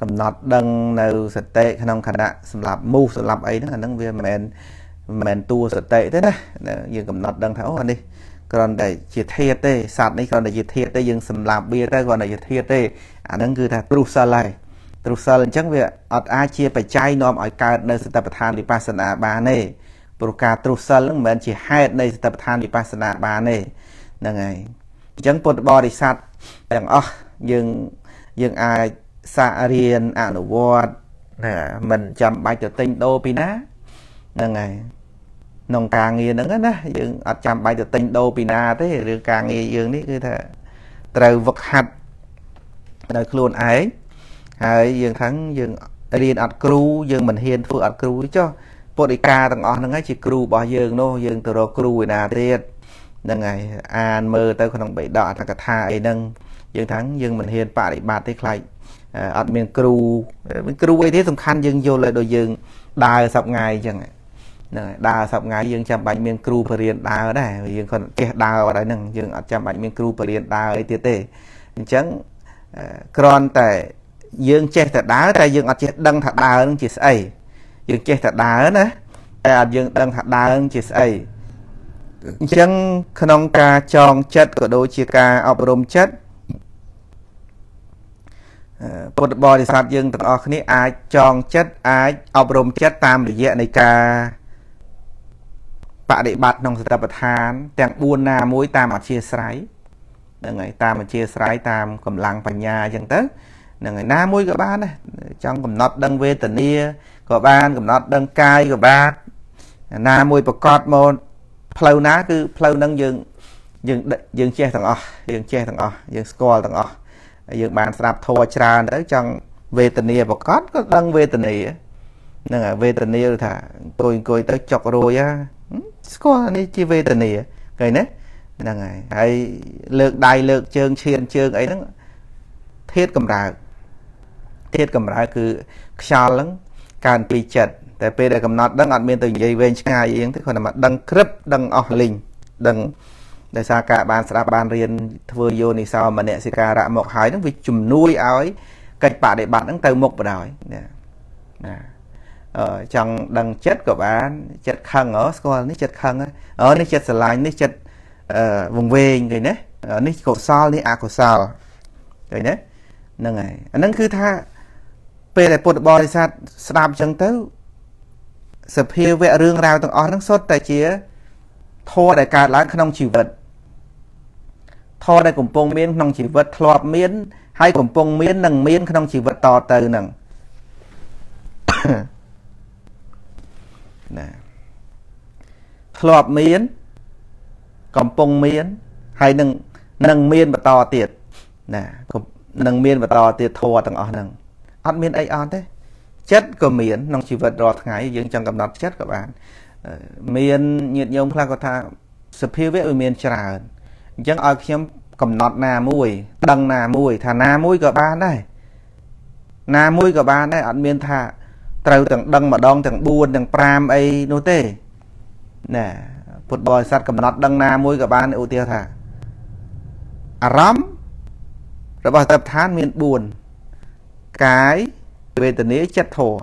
កំណត់ដឹងនៅសតិក្នុងខណៈសម្រាប់មូសសម្រាប់អីហ្នឹងអាហ្នឹងវាមិនមែនមិនមែនតួសតិទេណាយើងកំណត់ដឹងថាអូអានេះគ្រាន់តែជាធាតទេសត្វនេះគ្រាន់តែជាធាតទេយើងសម្លាប់វាទៅគ្រាន់តែជាធាតទេអាហ្នឹងគឺថាទ្រុសិលហើយទ្រុសិលអញ្ចឹងវាអត់អាចជាបច្ច័យនាំឲ្យកើតនៅសតិប្បដ្ឋានវិបស្សនាបានទេព្រោះការទ្រុសិលហ្នឹងមិនមែនជាហេតុនៃសតិប្បដ្ឋានវិបស្សនាបានទេហ្នឹងហើយអញ្ចឹងពុទ្ធបរិស័ទ ទាំងអស់យើងយើងអាចសាករៀនអនុវត្តណាមិនចាំបាច់ទៅទិញដូរពីណាហ្នឹងហើយក្នុងការងារហ្នឹងណាយើងអត់ចាំបាច់ទៅទិញដូរពីណាទេរឿងការងារយើងនេះគឺថាត្រូវវឹកហាត់ដោយខ្លួនឯងហើយយើងថាំងយើងរៀនអត់គ្រូយើងមិនហ៊ានធ្វើអត់គ្រូទេចុះពុទ្ធិកាទាំងអស់ហ្នឹងឯងជាគ្រូរបស់យើងនោះយើងទៅរកគ្រូឯណាទៀត ហ្នឹងហើយអានមើលទៅក្នុងបេដកអត្ថកថាអីហ្នឹងយើងថាំងយើងមិនហ៊ានបប្រតិបត្តិទេខ្លាចអត់មានគ្រូមានគ្រូអីទេសំខាន់យើងយល់ឲ្យដូចយើងដើរសប្ងាយអញ្ចឹងហ្នឹងហើយដើរសប្ងាយយើងចាំបាច់មានគ្រូបរៀនដើរដែរយើងគាត់ចេះដើរអត់ហើយហ្នឹងយើងអត់ចាំបាច់មានគ្រូបរៀនដើរអីទៀតទេអញ្ចឹងគ្រាន់តែយើងចេះតែដើរតែយើងអត់ចេះដឹងថាដើរនឹងជាស្អីយើងចេះតែដើរណាតែអត់យើងដឹងថាដើរនឹងជាស្អី អញ្ចឹងក្នុងការចងចិត្តក៏ដូចជាការអប់រំចិត្តពុទ្ធបរិស័ទយើងទាំងអស់គ្នាអាចចងចិត្តអាចអប់រំចិត្តតាមរយៈនៃការបដិបត្តិក្នុងសតិប្បដ្ឋាន ទាំង4ណាមួយតាមអធិស្រ័យហ្នឹងហើយតាមអធិស្រ័យតាមកម្លាំងបញ្ញាអញ្ចឹងទៅហ្នឹងហើយណាមួយក៏បានដែរចង់កំណត់ដឹងវេទនាក៏បានកំណត់ដឹងកាយក៏បានណាមួយប្រកបមក ផ្លូវណាគឺផ្លូវហ្នឹងយើងយើងយើងចេះទាំងអស់យើងចេះទាំងអស់យើងស្គាល់ទាំងអស់យើងបានស្ដាប់ធម៌ច្រើនទៅចង់វេទនាប្រកបក៏ដឹងវេទនាហ្នឹងហើយវេទនាថាអង្គុយអង្គុយទៅចុករួយហ่าស្គាល់នេះជាវេទនាឃើញទេហ្នឹងហើយហើយលើកដៃលើកជើងឈានជើងអីហ្នឹងធាតកម្រើកធាតកម្រើកគឺខ្យល់ហ្នឹងកើនពីចិត្ត តែពេលដែលកំណត់ដឹងអត់មានទៅនិយាយវែងឆ្ងាយអីទេគ្រាន់តែមកដឹងក្រឹបដឹងអស់លីងដឹងដោយសារការបានស្ដាប់បានរៀនធ្វើយោនិសោមនសិការៈមកហើយនឹងវាជំនួយឲ្យកិច្ចបដិបត្តិហ្នឹងទៅមុខបណ្ដោយណាណាអឺចង់ដឹងចិត្តក៏បានចិត្តខឹងអូស្គាល់នេះចិត្តខឹងអូនេះចិត្តស្រឡាញ់នេះចិត្តអឺវង្វេងឃើញទេនេះកុសលនេះអកុសលឃើញទេហ្នឹងហើយអាហ្នឹងគឺថាពេលដែលពុទ្ធបរិស័ទស្ដាប់អញ្ចឹងទៅ សភាវៈរឿងរ៉ាវទាំងអស់ហ្នឹងសុទ្ធតែជាធម៌ដែលកើតឡើងក្នុងជីវិតធម៌ដែលកំពុងមានក្នុងជីវិតធ្លាប់មាន ហើយកំពុងមាននឹងមានក្នុងជីវិតតទៅនឹងណាធ្លាប់មាន កំពុងមានហើយនឹងនឹងមានបន្តទៀតណានឹងមានបន្តទៀតធัวទាំងអស់ហ្នឹងអត់មានអីអត់ទេ ចិត្តក៏មានក្នុងជីវិតរាល់ថ្ងៃយើងចង់កំណត់ចិត្តក៏បានមានញាតិញោមខ្លះគាត់ថាសភាវៈវាមានច្រើនអញ្ចឹងឲ្យខ្ញុំកំណត់ណាមួយដឹងណាមួយថាណាមួយក៏បានដែរណាមួយក៏បានដែរអត់មានថាត្រូវទាំងដឹងម្ដងទាំង4ទាំង5អីនោះទេណាពុទ្ធបរិស័ទកំណត់ដឹងណាមួយក៏បានឧទាហរណ៍ថាអារម្មណ៍របស់តបឋានមាន4កាយ វេទនាចិត្តធម៌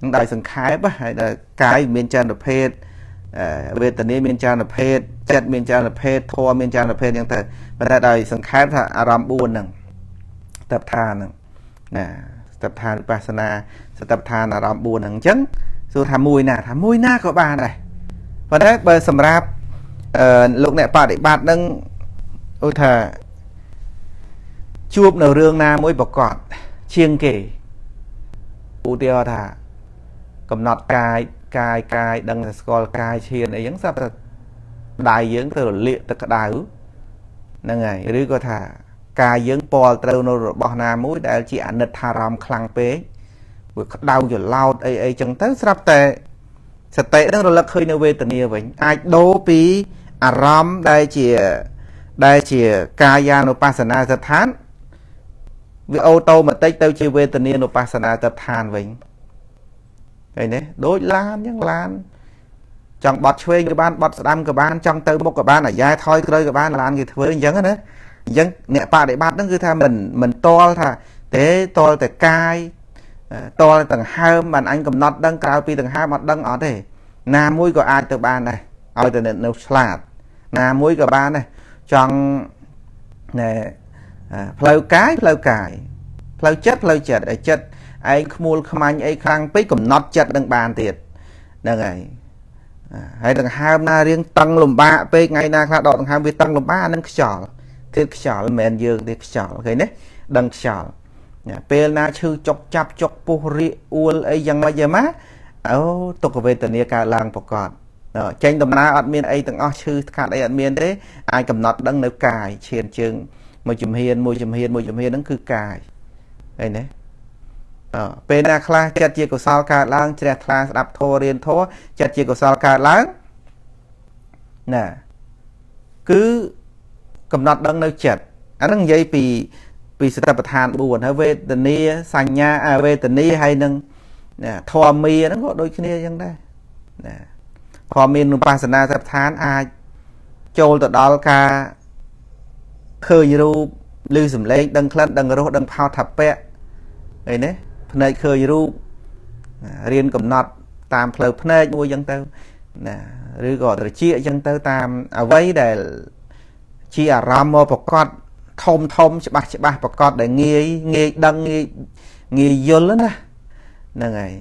នឹងដោយសង្ខេបហើយដល់កាយមានចន្ទភេទវេទនាមានចន្ទភេទចិត្តមានចន្ទភេទធម៌មានចន្ទភេទអញ្ចឹងទៅប៉ុន្តែដោយសង្ខេបថាអារម្មណ៍4ហ្នឹងស្តបឋានហ្នឹងណាស្តបឋានវិបស្សនាស្តបឋានអារម្មណ៍4ហ្នឹងអញ្ចឹងសួរថាមួយណាថាមួយណាក៏បានដែរប៉ុន្តែបើសម្រាប់អឺលោកអ្នកបដិបត្តិហ្នឹងឧទាហរណ៍ជួបនៅរឿងណាមួយប្រកបជាងគេ ឧទាហរណ៍ថា កំណត់កាយកាយកាយដឹងតែស្គាល់កាយឈានអីហ្នឹងស្រាប់តែដៃយើងទៅរលាកទឹកក្តៅហ្នឹងហើយឬក៏ថា កាយយើងពាល់ត្រូវនៅរបស់ណាមួយដែលជាអនិច្ចារម្មណ៍ខ្លាំងពេកវាក្តៅច្រឡោតអីអីចឹងទៅស្រាប់តែសតិនឹងរលឹកឃើញនៅវេទនាវិញអាចដូរពីអារម្មណ៍ដែលជាដែលជាកាយានុបស្សនាស្ថាន វាអូតូម៉ាទិកទៅជាវេទនានុបស្សនាស្ថានវិញឃើញទេដូចឡានអញ្ចឹងឡានចង់បត់ឆ្វេងក៏បានបត់ស្ដាំក៏បានចង់ទៅមុខក៏បានអាយ៉ែថយក្រោយក៏បានឡានគេធ្វើអញ្ចឹងណាអញ្ចឹងអ្នកបដិបត្តិហ្នឹងគឺថាមិនមិនតល់ថាទេតល់តែកាយតល់ដង្ហើមបានអញកំណត់ដឹងក្រៅពីដង្ហើមអត់ដឹងអត់ទេណាមួយក៏អាចទៅបានដែរឲ្យតែនៅឆ្លាតណាមួយក៏បានដែរចង់ណែ ផ្លូវកាយផ្លូវកាយផ្លូវចិត្តផ្លូវចិត្តឯចិត្តឯងខ្មួលខ្មាញ់អីខ្លាំងពេកកំណត់ចិត្តនឹងបានទៀតហ្នឹងហើយហើយដង្ហើមណារៀងតឹងលំបាកពេកថ្ងៃណាខ្លះដកដង្ហើមវាតឹងលំបាកអានឹងខ្យល់គឺខ្យល់មិនមែនយើងទេខ្យល់ឃើញទេដឹងខ្យល់ពេលណាឈឺចុកចាប់ចុកពុះរៀកអួលអីយ៉ាងម៉េចយ៉ាងម៉ាអូទុក្ខវេទនាកើតឡើងប្រកបចេញដំណើរអត់មានអីទាំងអស់ឈឺស្កាត់អីអត់មានទេអាចកំណត់ដឹងនៅកាយឈានជើង មួយជំហានមួយជំហានមួយជំហានហ្នឹងគឺកាយឃើញទេពេលណាខ្លះចិត្តជាកុសលកើតឡើងជ្រះថ្លាស្ដាប់ធម៌រៀនធម៌ចិត្តជាកុសលកើតឡើងណាគឺកំណត់ដឹងនៅចិត្តអាហ្នឹងនិយាយពីពីសតិប្បដ្ឋាន4ហើយវេទនាសញ្ញាវេទនាហើយនឹងធម៌មីហ្នឹងក៏ដូចគ្នាអញ្ចឹងដែរណាធម៌មាននុបស្សនាសតិប្បដ្ឋានអាចចូលទៅដល់ការ ឃើញរូបឮសំឡេងដឹងក្លិនដឹងរសដឹងផោថពៈអីណាភ្នែកឃើញរូបរៀនកំណត់តាមផ្លូវភ្នែកមួយអញ្ចឹងទៅណាឬក៏ត្រជាអញ្ចឹងទៅតាមអ្វីដែលជាអារម្មណ៍មកប្រកបធំធំច្បាស់ច្បាស់ប្រកបដែលងាយងាយដឹងងាយងាយយល់ណាហ្នឹងហើយ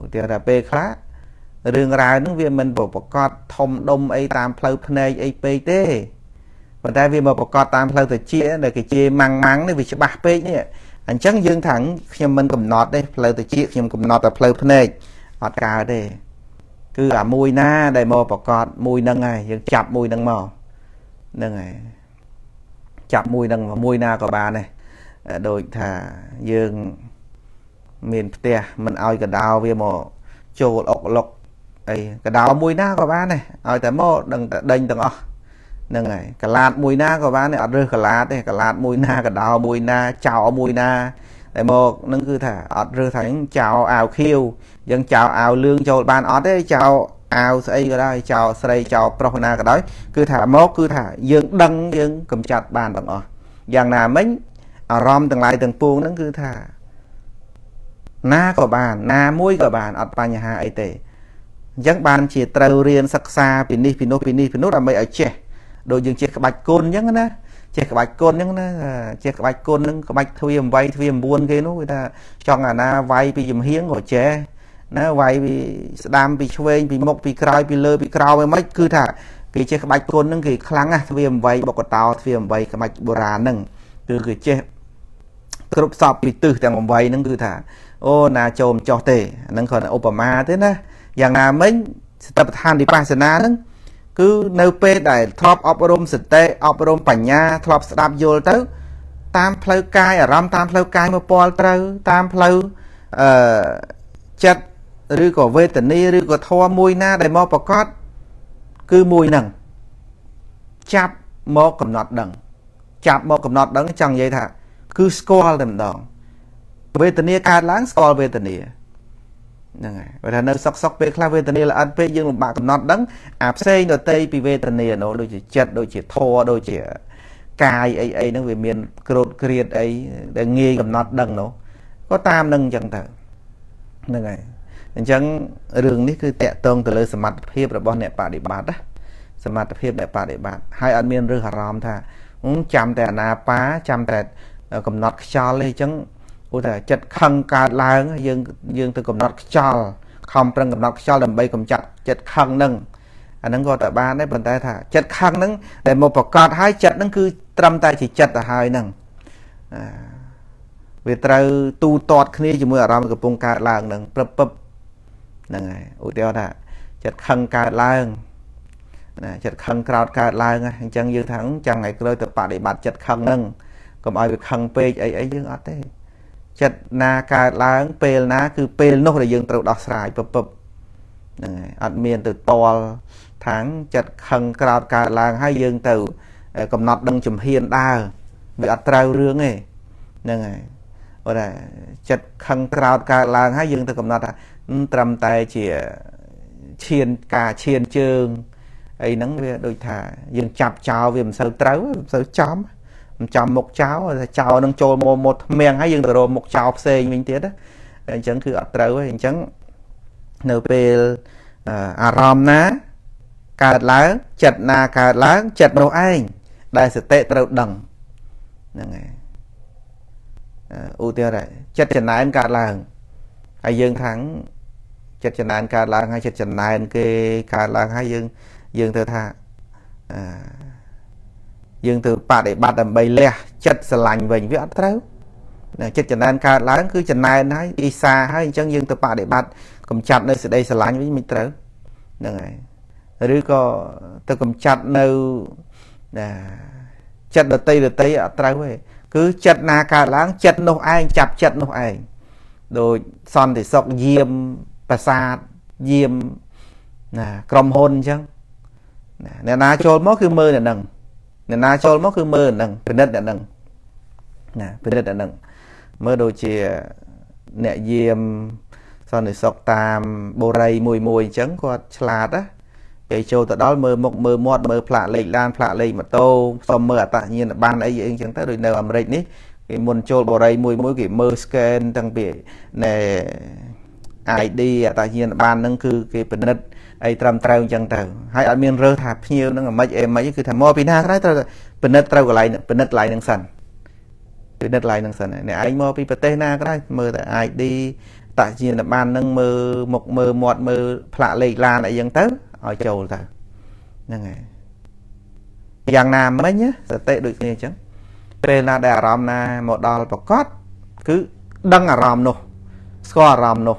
ឧទាហរណ៍ថាពេលខ្លះរឿងរ៉ាវហ្នឹងវាមិនប្រកបធំដុំអីតាមផ្លូវភ្នែកអីពេកទេ ប៉ុន្តែវាមកប្រកបតាមផ្លូវត្រជាដែលគេជាម៉ាំងម៉ាំងនេះវាច្បាស់ពេកនេះអញ្ចឹងយើងថាខ្ញុំមិនកំណត់ទេផ្លូវតិចខ្ញុំកំណត់តែផ្លូវភ្នែកអត់កើតទេគឺអាមួយណាដែលមកប្រកាសមួយនឹងហើយយើងចាប់មួយនឹងមកហ្នឹងហើយចាប់មួយនឹងមួយណាក៏បានដែរដូចថាយើងមានផ្ទះមិនឲ្យកដោវាមកចូលអុកលុកអីកដោមួយណាក៏បានដែរឲ្យតែមកដឹងតែដេញទាំងអស់ ហ្នឹងហើយកលាតមួយណាក៏បានដែរអត់រើសកលាតទេកលាតមួយណាកដោមួយណាចោមួយណាតែមកនឹងគឺថាអត់រើសថាចោអាវខៀវយើងចោអាវលឿងចូលបានអត់ទេចោអាវស្អីក៏ដោយចោស្រីចោប្រុសណាក៏ដោយគឺថាមកគឺថាយើងដឹងយើងកំចាត់បានទាំងអស់យ៉ាងណាមិញអារម្មណ៍ទាំងឡាយទាំងពួងហ្នឹងគឺថាណាក៏បានណាមួយក៏បានអត់បញ្ហាអីទេអញ្ចឹងបានជាត្រូវរៀនសិក្សាពីនេះពីនោះពីនេះពីនោះដើម្បីឲ្យចេះ ដូចយើងចេះក្បាច់គុណអញ្ចឹងណាចេះក្បាច់គុណអញ្ចឹងណាចេះក្បាច់គុណហ្នឹងក្បាច់ទ្វា8ទ្វា9គេនោះគេថាចង់អាណាវាយពីចំហៀងក៏ចេះណាវាយពីស្ដាំពីឆ្វេងពីមុខពីក្រោយពីលើពីក្រោមឯមិនគឺថាគេចេះក្បាច់គុណហ្នឹងគេខ្លាំងណាស់ទ្វា8បុកតោទ្វា8ក្បាច់បុរាណហ្នឹងគឺគេចេះគ្រប់សពពីទិសទាំង8ហ្នឹងគឺថាអូណាចូលមិនចោះទេហ្នឹងគ្រាន់តែឧបមាទេណាយ៉ាងណាមិញសតិប្បដ្ឋានវិបស្សនាហ្នឹង គឺនៅពេលដែលធ្លាប់អប់រំសតិអប់រំបញ្ញាធ្លាប់ស្ដាប់យល់ទៅ តាមផ្លូវកាយអារម្មណ៍តាមផ្លូវកាយមកពលត្រូវ តាមផ្លូវអឺចិត្តឬក៏វេទនាឬក៏ធម៌មួយណា ដែលមកប្រកបគឺមួយហ្នឹងចាប់មកកំណត់ដឹង ចាប់មកកំណត់ដឹងចង់និយាយថា គឺស្គាល់តែម្ដងវេទនាកើតឡើងស្គាល់វេទនា ហ្នឹងហើយបើថានៅសុកសុកពេលខ្លះវេទនាល្អិតពេកយើងលំបាកកំណត់ដឹងអាផ្សេងដតីពីវេទនានោះដូចជាចិត្តដូចជាធម៌ដូចជាកាយអីអីហ្នឹងវាមានក្រោតគ្រៀតអីដែលងាយកំណត់ដឹងនោះក៏តាមនឹងអញ្ចឹងទៅហ្នឹងហើយអញ្ចឹងរឿងនេះគឺតកតងទៅលើសមត្ថភាពរបស់អ្នកបដិបត្តិណាសមត្ថភាពអ្នកបដិបត្តិហើយអត់មានរើសអារម្មណ៍ថាចាំតែអាណាបាចាំតែកំណត់ខ្យល់ទេអញ្ចឹង ឧទាហរណ៍ចិត្តខឹងកើតឡើងយើងយើងទៅកំណត់ខ្យល់ខំប្រឹងកំណត់ខ្យល់ដើម្បីកម្ចាត់ចិត្តខឹងនឹងអាហ្នឹងក៏តែបានដែរប៉ុន្តែថាចិត្តខឹងហ្នឹងដែលមកប្រកាសហើយចិត្តហ្នឹងគឺត្រឹមតែជាចិត្តទៅហើយហ្នឹងវាត្រូវទូទាត់គ្នាជាមួយអារម្មណ៍កំពុងកើតឡើងហ្នឹងព្រឹបព្រឹបហ្នឹងហើយឧទាហរណ៍ថាចិត្តខឹងកើតឡើងណាចិត្តខឹងក្រោតកើតឡើងអញ្ចឹងយើងថាចាំថ្ងៃក្រោយទៅបដិបត្តិចិត្តខឹងហ្នឹងកុំឲ្យវាខឹងពេកអីអីយើងអត់ទេ ចិត្តណាកើតឡើងពេលណា គឺពេលនោះដែលយើងត្រូវដោះស្រាយពពឹបហ្នឹងហើយអត់មានទៅតល់ថាងចិត្តខឹងក្រោតកើតឡើងហើយយើងទៅ កំណត់ដឹងជំហានដើរវាអត់ត្រូវរឿងទេហ្នឹងហើយអូតែចិត្តខឹងក្រោតកើតឡើងហើយយើងទៅកំណត់ថាត្រឹមតែជាឈានការឈានជើងអីហ្នឹងវាដូចថាយើងចាប់ចោលវាមិនសូវត្រូវមិនសូវចំ មិនចំមុខចោលតែចោលនឹងចូលមកមកថ្មៀងហើយយើងទៅរកមុខចោលផ្សេងវិញទៀតអញ្ចឹងគឺអត់ត្រូវទេអញ្ចឹងនៅពេលអារម្មណ៍ណាកើតឡើងចិត្តណាកើតឡើងចិត្តនោះឯងដែលសតិត្រូវដឹងហ្នឹងហើយឧទាហរណ៍ចិត្តចំណែនកើតឡើងហើយយើងខាងចិត្តចំណែនកើតឡើងហើយចិត្តចំណែនគេកើតឡើងហើយយើងយើងទៅថាអឺ យើងទៅបដិបត្តិដើម្បីលះចិត្តស្រឡាញ់វិញវាអត់ត្រូវចិត្តចំណែនកើតឡើងគឺចំណែនហើយអ៊ីសាហើយអញ្ចឹងយើងទៅបដិបត្តិកំចាត់នៅសេចក្តីស្រឡាញ់វិញមិនត្រូវហ្នឹងហើយឬក៏ទៅកំចាត់នៅណាចិត្តដតីដតីអត់ត្រូវទេគឺចិត្តណាកើតឡើងចិត្តនោះឯងចាប់ចិត្តនោះឯងដូចសន្តិសុខយាមប្រាសាទយាមណាក្រុមហ៊ុនអញ្ចឹងអ្នកណាចូលមកគឺមើលអ្នកហ្នឹង អ្នកណាចូលមកគឺមើលហ្នឹងពិនិត្យអ្នកហ្នឹងណាពិនិត្យអ្នកហ្នឹងមើលដូចជាអ្នកយាមសន្តិសុខតាមបូរីមួយមួយអញ្ចឹងគាត់ឆ្លាតណាពេលចូលទៅដល់មើលមុខមើលមាត់មើលផ្លាកលេខឡានផ្លាកលេខម៉ូតូសុំមើលអត្តសញ្ញាណប័ណ្ណអីអីអញ្ចឹងទៅដូចនៅអាមេរិកនេះគេមុនចូលបូរីមួយមួយគេមើល scan តាំងពីណែ ID អត្តសញ្ញាណប័ណ្ណហ្នឹងគឺគេពិនិត្យ អីត្រឹមត្រូវអញ្ចឹងទៅហើយអត់មានរើសថាភ្ញៀវនឹងអាម៉េចអីម៉េចគឺថាមកពីណាក្រោយត្រូវពិនិត្យត្រូវកន្លែងពិនិត្យកន្លែងហ្នឹងសិនពិនិត្យកន្លែងហ្នឹងសិនអ្នកឯងមកពីប្រទេសណាក្រោយមើលតែ ID តជានបាននឹងមើលមុខមើលមាត់មើលផ្លាកលេខឡានអីចឹងទៅឲ្យចូលទៅហ្នឹងហើយយ៉ាងណាមិញសតិដូចគ្នាអញ្ចឹងពេលណាដែលអារម្មណ៍ណាមកដល់ប្រកបគឺដឹងអារម្មណ៍នោះស្គាល់អារម្មណ៍នោះ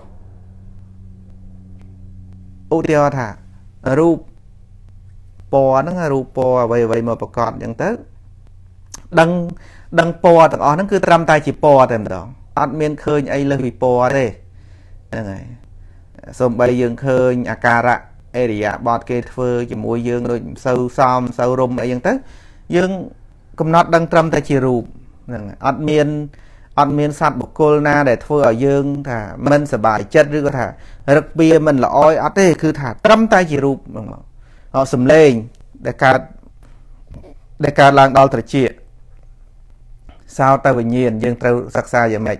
ឧទាហរណ៍ថារូបពណ៌ហ្នឹងរូបពណ៌អ្វីអ្វីមកប្រកបអញ្ចឹងទៅដឹងដឹងពណ៌ទាំងអស់ហ្នឹងគឺត្រឹមតែជាពណ៌តែម្ដងអត់មានឃើញអីលើសពីពណ៌ទេហ្នឹងហើយសូម្បីយើងឃើញអាការៈអេរិយាបថគេធ្វើជាមួយយើងដូចមិនសូវសមសូវរំអីចឹងទៅយើងកំណត់ដឹងត្រឹមតែជារូបហ្នឹងអត់មាន អត់មានសត្វបុគ្គលណាដែលធ្វើឲ្យយើងថាមិនសบายចិត្តឬក៏ថារឹកពីមិនល្អយអត់ទេគឺថាត្រឹមតែជារូបហ្នឹងមកអត់សំឡេងដែលកើតដែលកើតឡើងដល់ត្រជាសោតវិញ្ញាណយើងត្រូវសិក្សាយ៉ាងម៉េច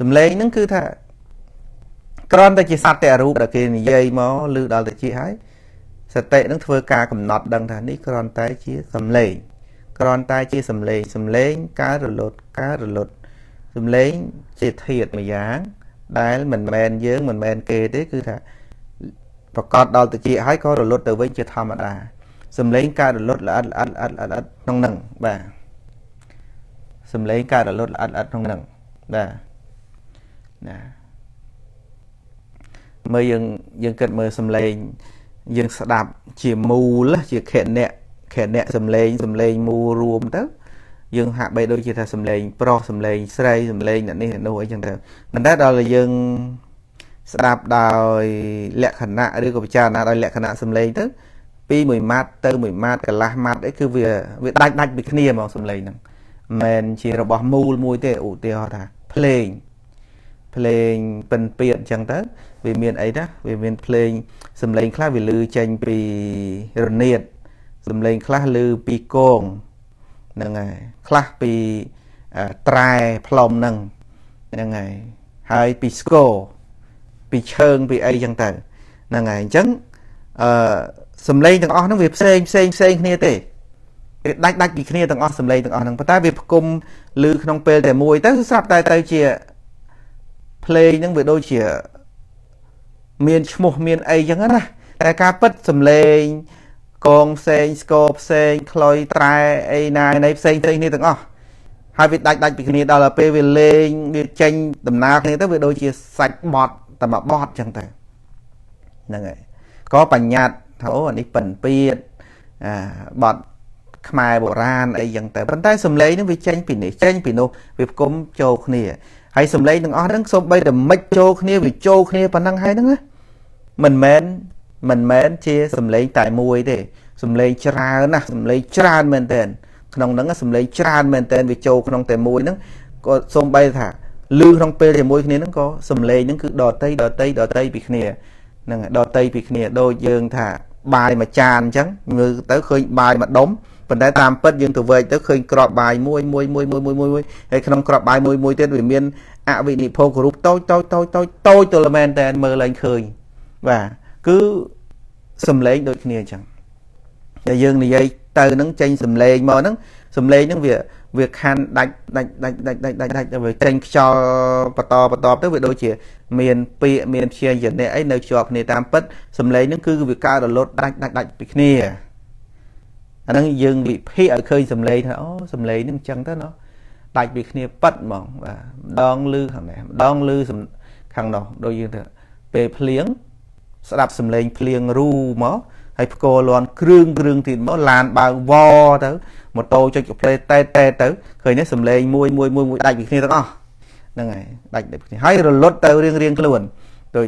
សំឡេងហ្នឹងគឺថាគ្រាន់តែជាសត្វតែរូបដែលគេនិយាយមកឬដល់ត្រជាហើយសតិនឹងធ្វើការកំណត់ដឹងថានេះគ្រាន់តែជាសំឡេងគ្រាន់តែជាសំឡេងសំឡេងកើតរលត់កើតរលត់ សំឡេងជាធាតុមួយយ៉ាង ដែលមិនមែនយើងមិនមែនគេទេគឺថាប្រកាសដល់តិចហើយក៏រលត់ទៅវិញជាធម្មតាសំឡេងកើតរលត់ល្អិតល្អិតល្អិតល្អិតក្នុងនឹងបាទសំឡេងកើតរលត់ល្អិតល្អិតក្នុងនឹងបាទណាមើលយើងយើងគិតមើលសំឡេងយើងស្ដាប់ជាមូលជាខណៈខណៈសំឡេងសំឡេងមូលរួមទៅ យើងហាក់បីដូចជាថាសំឡេងប្រុសសំឡេងស្រីសំឡេងអ្នកនេះអ្នកនោះអីចឹងទៅប៉ុន្តែដល់យើងស្ដាប់ដោយលក្ខណៈឬក៏ពិចារណាដោយលក្ខណៈសំឡេងទៅពី1ម៉ាត់ទៅ1ម៉ាត់កន្លះម៉ាត់អីគឺវាវាដាច់ដាច់ពីគ្នាហ្មងសំឡេងហ្នឹងមិនមែនជារបស់មូលមួយទេឧទាហរណ៍ថាភ្លេងភ្លេងពិនពៀតអញ្ចឹងទៅវាមានអីណាវាមានភ្លេងសំឡេងខ្លះវាលឺចេញពីរនាតសំឡេងខ្លះលឺពីគង ហ្នឹងហើយខ្លះពីត្រែផ្លុំហ្នឹងហ្នឹងហើយហើយពីស្គរពីឈើងពីអីចឹងទៅហ្នឹងហើយអញ្ចឹងអឺសំឡេងទាំងអស់ហ្នឹងវាផ្សេងផ្សេងផ្សេងគ្នាទេវាដាច់ដាច់ពីគ្នាទាំងអស់សំឡេងទាំងអស់ហ្នឹងប៉ុន្តែវាផ្គុំឮក្នុងពេលតែមួយទៅស្រាប់តែទៅជាភ្លេងហ្នឹងវាដូចជាមានឈ្មោះមានអីចឹងណាតែការពិតសំឡេង កងផ្សេងស្គរផ្សេងខ្លុយត្រែអីណាណីផ្សេងផ្សេងគ្នាទាំងអស់ហើយវាដាច់ដាច់ពីគ្នាដល់ទៅពេលវាលេងវាចេញដំណើរគ្នាទៅវាដូចជាសាច់បត់តែមួយបត់ចឹងទៅហ្នឹងហើយក៏បញ្ញត្តិថាអូអានេះប៉ិនពៀតអាបត់ខ្មែរបុរាណអីចឹងទៅប៉ុន្តែសំឡេងនឹងវាចេញពីនេះចេញពីនោះវាផ្គុំចូលគ្នាហើយសំឡេងទាំងអស់ហ្នឹងសូម្បីតែមិនចូលគ្នាវាចូលគ្នាប៉ុណ្ណឹងហើយហ្នឹងណាមិនមែន មិនមែនជាសំឡេងតែមួយទេសំឡេងច្រើនណាស់សំឡេងច្រើនមែនទែនក្នុងហ្នឹងសំឡេងច្រើនមែនទែនវាចូលក្នុងតែមួយហ្នឹងក៏សូម្បីថាលឺក្នុងពេលជាមួយគ្នាហ្នឹងក៏សំឡេងហ្នឹងគឺដតីដតីដតីពីគ្នាហ្នឹងដតីពីគ្នាដូចយើងថាបាយមួយចានអញ្ចឹងមើលទៅឃើញបាយមួយដុំប៉ុន្តែតាមពិតយើងទៅវែកទៅឃើញក្របបាយមួយមួយមួយមួយមួយមួយហើយក្នុងក្របបាយមួយមួយទៀតវាមានអវិនិភោគរូបតូចតូចតូចតូចតូចទល់មែនតែមើលឡើងឃើញបាទ គឺសំឡេងដូចគ្នាអញ្ចឹងតែយើងនិយាយទៅនឹងចេញសំឡេងមកហ្នឹងសំឡេងហ្នឹងវាវាខាន់ដាច់ដាច់ដាច់ដាច់ដាច់ដាច់ដាច់ទៅវាចេញខ្យល់បន្តបន្តទៅវាដូចជា មានពាក្យមានព្យាញ្ជនៈអីនៅជាប់គ្នាតាមពិតសំឡេងហ្នឹងគឺវាកើតរលត់ដាច់ដាច់ដាច់ពីគ្នាអាហ្នឹងយើងវិភាគឲ្យឃើញសំឡេងថាអូសំឡេងហ្នឹងអញ្ចឹងទៅណោះដាច់ពីគ្នាប៉ិតហ្មងបាទម្ដងលឺខាងនេះម្ដងលឺខាងនោះដូចយើងទៅពេលភ្លៀង ស្ដាប់សំឡេងភ្លៀងរូមកហើយផ្គរលាន់គ្រឿងគ្រឿងទៀតមកឡានបើកវទៅម៉ូតូចុចកាផ្លេតែតែទៅឃើញនេះសំឡេងមួយមួយមួយមួយដាច់ពីគ្នាទាំងអស់ហ្នឹងហើយដាច់ពីគ្នាហើយរលត់ទៅរៀងរៀងខ្លួនដូច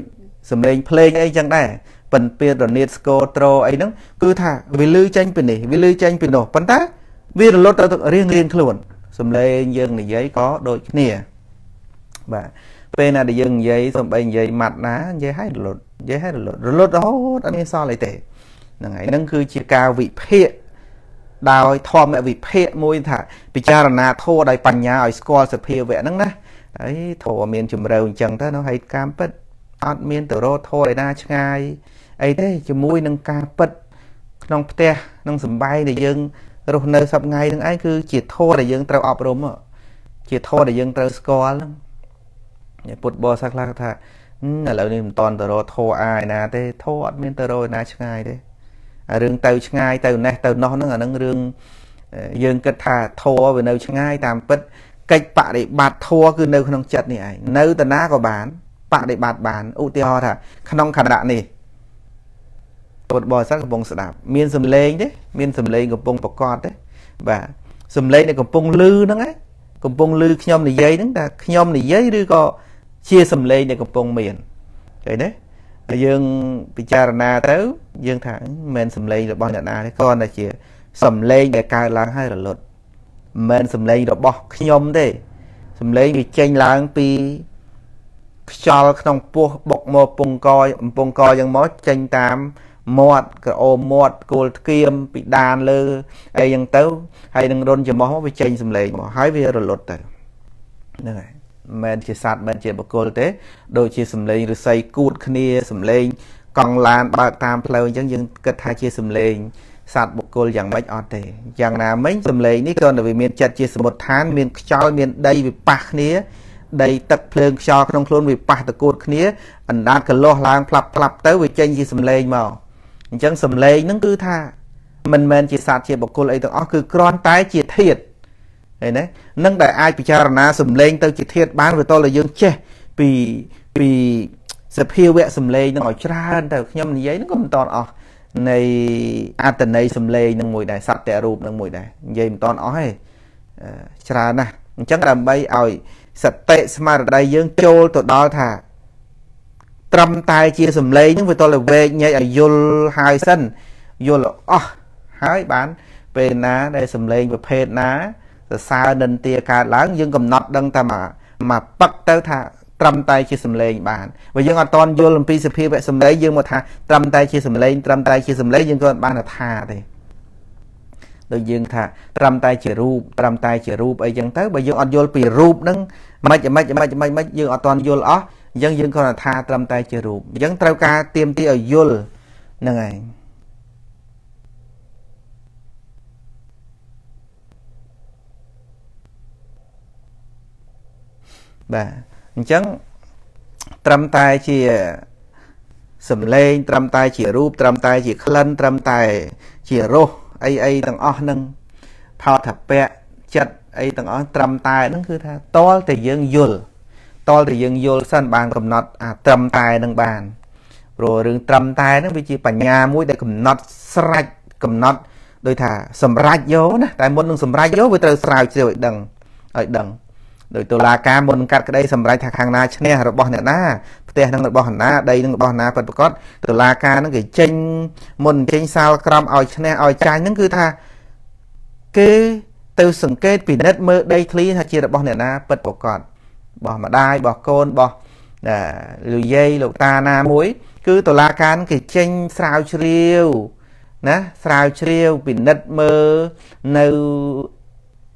សំឡេងភ្លេងអីចឹងដែរពិនពៀតរនាតស្គរត្រអីហ្នឹងគឺថាវាលឺចេញពីនេះវាលឺចេញពីនោះប៉ុន្តែវារលត់ទៅរៀងរៀងខ្លួនសំឡេងយើងនិយាយក៏ដូចគ្នាបាទពេលណាដែលយើងនិយាយសំបីនិយាយម៉ាត់ណានិយាយឲ្យរលត់ និយាយឲ្យរលត់រលត់រហូតអត់មានសល់អីទេហ្នឹងហើយហ្នឹងគឺជាការវិភាគដោយធម្មវិភាគមួយថាពិចារណាធម៌ដោយបញ្ញាឲ្យស្គាល់សភាវៈហ្នឹងណាហើយធម៌មានជំរឿអញ្ចឹងទៅនៅហើយការពិតអត់មានទៅរកធម៌ឯណាឆ្ងាយអីទេជាមួយនឹងការពិតក្នុងផ្ទះក្នុងសំបែងដែលយើងរស់នៅសប្ងៃនឹងឯងគឺជាធម៌ដែលយើងត្រូវអប់រំជាធម៌ដែលយើងត្រូវស្គាល់ហ្នឹងពុទ្ធបរិស័ទខ្លះថា ឥឡូវនេះមិនតន់ទៅរកធោអាយណាទេធោអត់មានទៅរកឯណាឆ្ងាយទេរឿងទៅឆ្ងាយទៅណេះទៅនោះហ្នឹងអាហ្នឹងរឿងយើងគិតថាធោវានៅឆ្ងាយតាមពិតកិច្ចបដិបត្តិធម៌គឺនៅក្នុងចិត្តនេះឯងនៅតាណាក៏បានបដិបត្តិបានឧទាហរណ៍ថាក្នុងខណៈនេះពុទ្ធបរិស័ទកំពុងស្ដាប់មានសំឡេងទេមានសំឡេងកំពុងប្រកបទេបាទសំឡេងដែលកំពុងលឺហ្នឹងឯងកំពុងលឺខ្ញុំនិយាយហ្នឹងថាខ្ញុំនិយាយឬក៏ ជាសំឡេងដែលកំពុងមានឃើញទេហើយយើងពិចារណាទៅយើងថាមិនមែនសំឡេងរបស់អ្នកណាទេគ្រាន់តែជាសំឡេងដែលកើតឡើងហើយរលត់មិនមែនសំឡេងរបស់ខ្ញុំទេសំឡេងវាចេញឡើងពីខ្យល់ក្នុងពោះបុកមកពងកអំពងកយ៉ាងមកចេញតាមមាត់ក្រអូមមាត់គោលធ្គាមពីដានលើអីយ៉ាងទៅហើយនឹងរុនច្រមុះមកវាចេញសំឡេងមកហើយវារលត់ទៅហ្នឹងហើយ មិនមែនជាសត្វមិនជាបុគ្គលទេ ដូចជាសំឡេងឫស្សីគូតគ្នាសំឡេងកង់ឡានបើកតាមផ្លូវអញ្ចឹងយើងគិតថាជាសំឡេងសត្វបុគ្គលយ៉ាងម៉េចអត់ទេយ៉ាងណាមិញសំឡេងនេះគ្រាន់តែវាមានចិត្តជាសមុទ្រឋានមានខ្យល់មានដីវាប៉ះគ្នាដីទឹកភ្លើងខ្យល់ក្នុងខ្លួនវាប៉ះតកូតគ្នាអណ្ដាតកលាស់ឡើងផ្លាប់ផ្លាប់ទៅវាចេញជាសំឡេងមកអញ្ចឹងសំឡេងហ្នឹងគឺថាមិនមែនជាសត្វជាបុគ្គលអីទាំងអស់គឺគ្រាន់តែជាធាតុ ឃើញទេនឹងដែលអាចពិចារណាសំឡេងទៅជាធាតុបានវាតលយើងចេះពីពីសភាវៈសំឡេងនឹងឲ្យច្រើនទៅខ្ញុំនិយាយហ្នឹងក៏មិនតន់អស់នៃអត្តន័យសំឡេងនឹងមួយដែរសត្វតរូបនឹងមួយដែរនិយាយមិនតន់អស់ទេច្រើនណាស់អញ្ចឹងដើម្បីឲ្យសតិស្មារតីយើងចូលទៅដល់ថាត្រឹមតែជាសំឡេងហ្នឹងវាតលវែកញែកឲ្យយល់ហើយសិនយល់អស់ហើយបានពេលណាដែលសំឡេងប្រភេទណា សរសើរនិន្ទាកើតឡើងយើងកំណត់ដឹងតែមកមកពឹកទៅថាត្រឹមតែជាសំឡេងបានបើយើងអត់តន់យល់អំពីសភាវៈសំឡេងយើងមកថាត្រឹមតែជាសំឡេងត្រឹមតែជាសំឡេងយើងក៏បានថាទេដូចយើងថាត្រឹមតែជារូបត្រឹមតែជារូបអីចឹងទៅបើយើងអត់យល់ពីរូបហ្នឹងមិនមិនមិនមិនមិនយើងអត់តន់យល់អស់អញ្ចឹងយើងគ្រាន់តែថាត្រឹមតែជារូបអញ្ចឹងត្រូវការទៀមទីឲ្យយល់ហ្នឹងឯង បាទអញ្ចឹងត្រឹមតែជាសំឡេង ត្រឹមតែជារូបត្រឹមតែជាក្លិនត្រឹមតែជារសអីអីទាំងអស់ហ្នឹងផោតថាពៈចិត្តអីទាំងអស់ត្រឹមតែហ្នឹងគឺថាតលតែយើងយល់តលតែយើងយល់សិនបានកំណត់អាត្រឹមតែនឹងបានព្រោះរឿងត្រឹមតែហ្នឹងវាជាបញ្ញាមួយដែលកំណត់ស្រេចកំណត់ដោយថាសម្រេចយកណាតែមុននឹងសម្រេចយកវាត្រូវស្រាវជ្រាវឲ្យដឹងឲ្យដឹង ដោយតុលាការមុនកាត់ក្តីសម្រេចថាខាងណាឈ្នះរបស់អ្នកណាផ្ទះនឹងរបស់ណាដីនឹងរបស់ណាពិតប្រាកដតុលាការនឹងគេចេញមុនចេញសាលក្រមឲ្យឈ្នះឲ្យចាញ់ហ្នឹងគឺថាគេទៅសង្កេតពិនិត្យមើលដីធ្លីថាជារបស់អ្នកណាពិតប្រាកដរបស់ម្ដាយរបស់កូនរបស់លោកយាយលោកតាណាមួយ គឺតុលាការគេចេញស្រាវជ្រាវណាស្រាវជ្រាវពិនិត្យមើលនៅ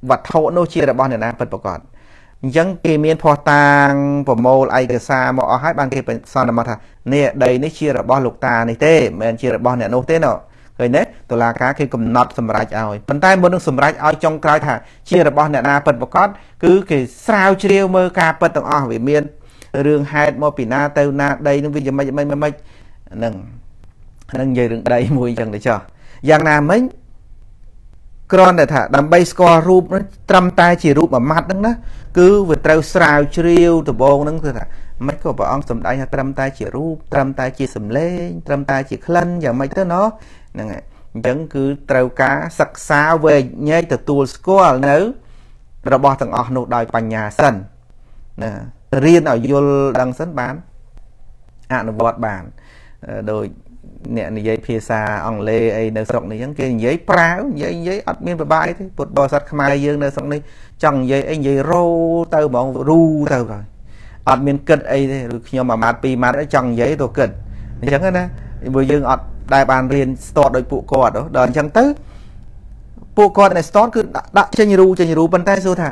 វត្ថុនោះជារបស់អ្នកណាពិតប្រាកដ អញ្ចឹងគេមានភ័ស្តុតាងប្រមូលឯកសារមកអស់ហើយបានគេសន្មតថានេះដីនេះជារបស់លោកតានេះទេមិនមែនជារបស់អ្នកនោះទេណ៎ឃើញទេតុលាការគេកំណត់សម្រេចឲ្យប៉ុន្តែមុននឹងសម្រេចឲ្យចុងក្រោយថាជារបស់អ្នកណាពិតប្រាកដគឺគេស្រាវជ្រាវមើលការពិតទាំងអស់វាមានរឿងហេតុមកពីណាទៅណាដីនឹងវាយ៉ាងម៉េចម៉េចម៉េចហ្នឹងហ្នឹងនិយាយរឿងដីមួយអញ្ចឹងទៅចោះយ៉ាងណាមិញ គ្រាន់តែថាដើម្បីស្គាល់រូបនោះត្រឹមតែជារូបមួយម៉ាត់ហ្នឹងណាគឺវាត្រូវស្រាវជ្រាវដំបងហ្នឹងគឺថាមិនក៏ព្រះអង្គសំដែងថាត្រឹមតែជារូបត្រឹមតែជាសម្លេងត្រឹមតែជាក្លិនយ៉ាងម៉េចទៅណោះហ្នឹងហើយអញ្ចឹងគឺត្រូវការសិក្សាវែកញែកទទួលស្គាល់នៅ របស់ទាំងអស់នោះដោយបញ្ញាសិនណារៀនឲ្យយល់ដឹងសិនបានអនុវត្តបានដោយ អ្នកនិយាយភាសាអង់គ្លេសអីនៅស្រុកនេះអញ្ចឹងគេនិយាយប្រាវនិយាយនិយាយអត់មានប្របាយទេពុទ្ធបរិស័ទខ្មែរយើងនៅស្រុកនេះចង់និយាយអីនិយាយរោទៅហ្មងរូទៅហើយអត់មានគិតអីទេឬខ្ញុំមួយម៉ាត់ពីរម៉ាត់ចង់និយាយទៅគិតអញ្ចឹងណាព្រោះយើងអត់ដែលបានរៀនស្ទាត់ដោយពួកគាត់ដល់អញ្ចឹងទៅពួកគាត់នៅស្ទាត់គឺដាក់ចេញរូចេញរូប៉ុន្តែសួរថា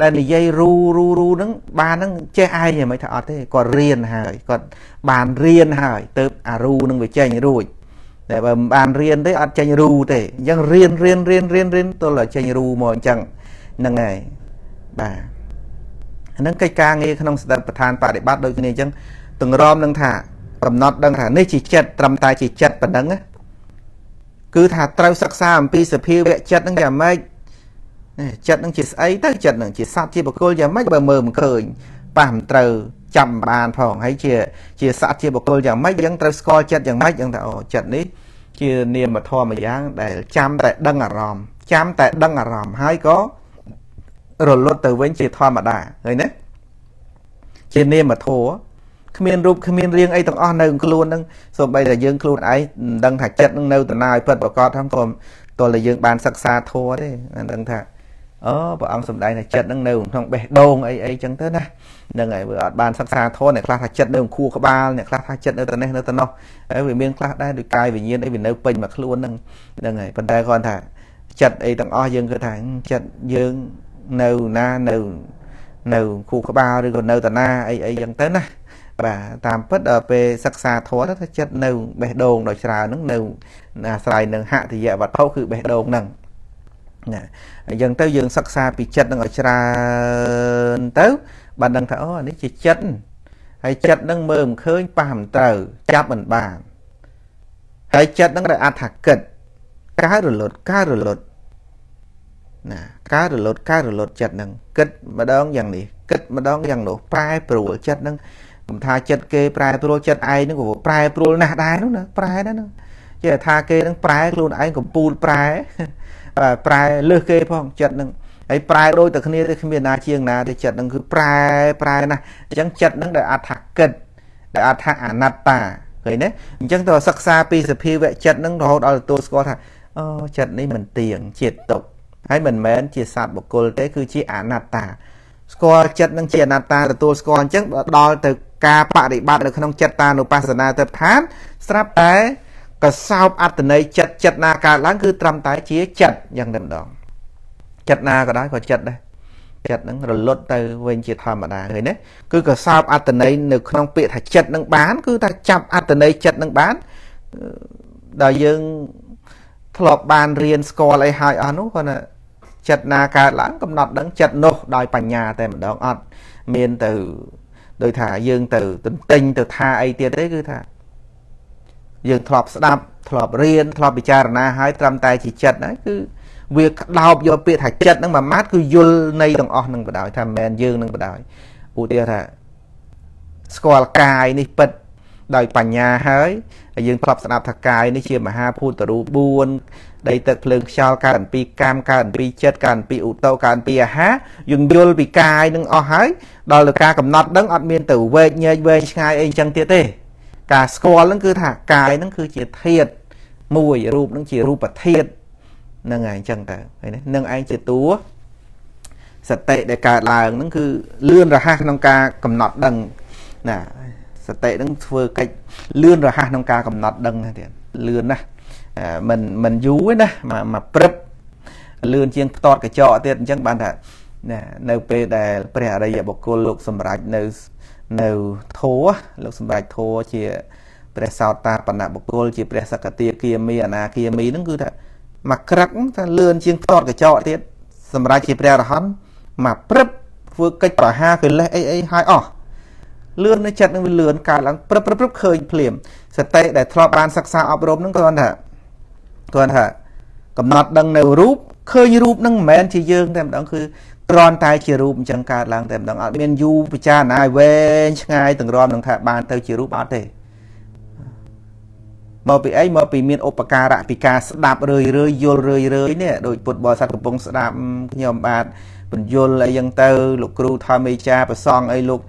ដែលនិយាយរូរូរូហ្នឹងបានហ្នឹងចេះឯងមិនថាអត់ទេគាត់រៀនហើយគាត់បានរៀនហើយទៅអារូហ្នឹងវាចេញរួចតែបើមិនបានរៀនទេអត់ចេញរូទេអញ្ចឹងរៀនរៀនរៀនរៀនរៀនទល់តែចេញរូមកអញ្ចឹងហ្នឹងហើយបាទហ្នឹងកិច្ចការងារក្នុងស្ដេចប្រធានបដិបត្តិដូចគ្នាអញ្ចឹងទង្រាំនឹងថាកំណត់ដឹងថានេះជាចិត្តត្រឹមតែជាចិត្តប៉ុណ្ណឹងគឺថាត្រូវសិក្សាអំពីសភាវៈចិត្តហ្នឹងយ៉ាងម៉េច ចិត្តនឹងជាស្អីទៅចិត្តនឹងជាសត្វជាបុគ្គលយ៉ាងម៉េចបើមើលមិនឃើញប៉ះមិនត្រូវចាំបានផងហើយជាជាសត្វជាបុគ្គលយ៉ាងម៉េចយើងត្រូវស្គាល់ចិត្តយ៉ាងម៉េចយើងថាអូចិត្តនេះជានាមធម៌មួយយ៉ាងដែលចាំតែដឹងអារម្មណ៍ចាំតែដឹងអារម្មណ៍ហើយក៏រលត់ទៅវិញជាធម្មតាឃើញទេជានាមធម៌គ្មានរូបគ្មានរាងអីទាំងអស់នៅខ្លួននឹងសូម្បីតែយើងខ្លួនឯងមិនដឹងថាចិត្តនឹងនៅតាណាឲ្យពិតប្រកបហ្នឹងក៏តើយើងបានសិក្សាធម៌ទេមិនដឹងថា អូព្រះអង្គសំដែងថាចិត្តនឹងនៅក្នុងបេះដូងអីអីចឹងទៅណាហ្នឹងហើយវាអត់បានសិក្សាធម៌អ្នកខ្លះថាចិត្តនៅខួរក្បាលអ្នកខ្លះថាចិត្តនៅទៅនេះនៅទៅនោះហើយវាមានខ្លះដែរដូចកាយវិញ្ញាណអីវានៅពេញមកខ្លួនហ្នឹងហ្នឹងហើយប៉ុន្តែគាត់ថាចិត្តអីទាំងអស់យើងគឺថាចិត្តយើងនៅណានៅនៅខួរក្បាលឬក៏នៅតាណាអីអីចឹងទៅណាបាទតាមពិតដល់ពេលសិក្សាធម៌ទៅចិត្តនៅបេះដូងដ៏ច្រើនហ្នឹងនៅអាស្រ័យនឹងហតិយវត្ថុគឺបេះដូងហ្នឹង ណាអញ្ចឹងទៅយើងសិក្សាពីចិត្តនឹងឲ្យច្រើនទៅបានដឹងថាអូអានេះជាចិត្តហើយចិត្តនឹងមើលមិនឃើញប៉ះមិនត្រូវចាប់មិនបានហើយចិត្តនឹងដែលអត្ថគិតកើរលត់កើរលត់ណាកើរលត់កើរលត់ចិត្តនឹងគិតម្ដងយ៉ាងនេះគិតម្ដងយ៉ាងនោះប្រែប្រួលចិត្តនឹងខ្ញុំថាចិត្តគេប្រែប្រួលចិត្តឯងនឹងក៏ប្រែប្រួលណាស់ដែរនោះណាប្រែដែរនោះចេះថាគេនឹងប្រែខ្លួនឯងកំពូលប្រែ ប្រែលើសគេផងចិត្តនឹងហើយប្រែដូចតែគ្នាទេគ្មានណាជាងណាទេចិត្តនឹងគឺប្រែប្រែណាអញ្ចឹងចិត្តនឹងដែលអត្ថគិតដែលអត្ថអនត្តាឃើញទេអញ្ចឹងទៅសិក្សាពីសភាវៈចិត្តនឹងរហូតដល់ទទួលស្គាល់ថាអូចិត្តនេះមិនទៀងជាតិទុកហើយមិនមែនជាសត្វបុគ្គលទេគឺជាអនត្តា ស្គាល់ចិត្តនឹងជាអនត្តាទទួលស្គាល់អញ្ចឹងដល់ទៅការបដិបត្តិនៅក្នុងចិត្តតានុបស្សនាទៅឋានស្រាប់តែ កសោបអត្តន័យចិត្តចិត្តណាកើតឡើងគឺត្រឹមតែជាចិត្តយ៉ាងតែម្ដងចិត្តណាក៏ដោយក៏ចិត្តដែរចិត្តហ្នឹងរលត់ទៅវិញជាធម្មតាឃើញទេគឺកសោបអត្តន័យនៅក្នុងពាក្យថាចិត្តនឹងបាន គឺថាចាប់អត្តន័យចិត្តនឹងបានដល់យើងធ្លាប់បានរៀនស្គាល់អីហើយអស់នោះគាត់ថាចិត្តណាកើតឡើងកំណត់ដឹងចិត្តនោះដោយបញ្ញាតែម្ដងអត់មានទៅដោយថាយើងទៅទន្ទិញទៅថាអីទៀតទេគឺថា យើងធ្លាប់ស្ដាប់ធ្លាប់រៀនធ្លាប់ពិចារណាហើយត្រឹមតែជាចិត្តហ្នឹងគឺវាក្តោបយកពាក្យថាចិត្តហ្នឹងមួយម៉ាត់គឺយល់នៃទាំងអស់ហ្នឹងបដ ாய் ថាមិនមែនយើងនឹងបដ ாய் ឧទាហរណ៍ថាស្គាល់កាយនេះពិតដោយបញ្ញាហើយហើយយើងធ្លាប់ស្ដាប់ថាកាយនេះជាមហាភូតរូប4ដីទឹកភ្លើងខ្យល់កើតអំពីកម្មកើតអំពីចិត្តកើតអំពីឧតោកើតអំពីអាហារយើងយល់ពីកាយនឹងអស់ហើយដល់ទៅការកំណត់ដឹងអត់មានទៅវែកញែកវែងឆ្ងាយអីចឹងទៀតទេ ការស្គាល់ហ្នឹងគឺថាកាយហ្នឹងគឺជាធាតមួយរូបហ្នឹងជារូបធាតហ្នឹងឯងចឹងតើឃើញទេនឹងឯងជាតួសតិដែលកើតឡើងហ្នឹងគឺលឿនរហ័សក្នុងការកំណត់ដឹងណាសតិហ្នឹងធ្វើកិច្ចលឿនរហ័សក្នុងការកំណត់ដឹងទៀតលឿនណាស់មិនមិនយូរទេណាមកព្រឹបលឿនជាងផ្ទាត់កញ្ចក់ទៀតអញ្ចឹងបានថាណានៅពេលដែលព្រះអរិយបុគ្គលលោកសម្រេចនៅ នៅធัวលោកសម្រេចធัวជាព្រះសោតាបណ្ណបុគ្គលជាព្រះសកតិគាមីអនាគាមីហ្នឹងគឺថាមកក្រឹកថាលឿនជាងផ្ទាត់កញ្ចក់ទៀតសម្រាប់ជាព្រះអរហន្តមកព្រឹបធ្វើកិច្ចប្រហារកិលេសអីអីហើយអស់លឿននៅចិត្តនឹងវាលឿនកើតឡើងព្រឹបព្រឹបឃើញភ្លាមសតិដែលធ្លាប់បានសិក្សាអប់រំហ្នឹងគាត់ថាគាត់ថាកំណត់ដឹងនៅរូបឃើញរូបហ្នឹងមិនមែនជាយើងតែម្ដងគឺ គ្រាន់តែជារូបអញ្ចឹងកើតឡើងតែម្ដងអត់មានយូរពិចារណាវែងឆ្ងាយទាំងរំនឹងថាបានទៅជារូបអត់ទេមកពីអីមកពីមានឧបការៈពីការស្ដាប់រឿយរឿយយល់រឿយរឿយនេះដូចពុទ្ធបរិស័ទកំពុងស្ដាប់ខ្ញុំបាទបញ្យលអីយ៉ាងទៅលោកគ្រូធម្មមេចាប្រសងអីលោក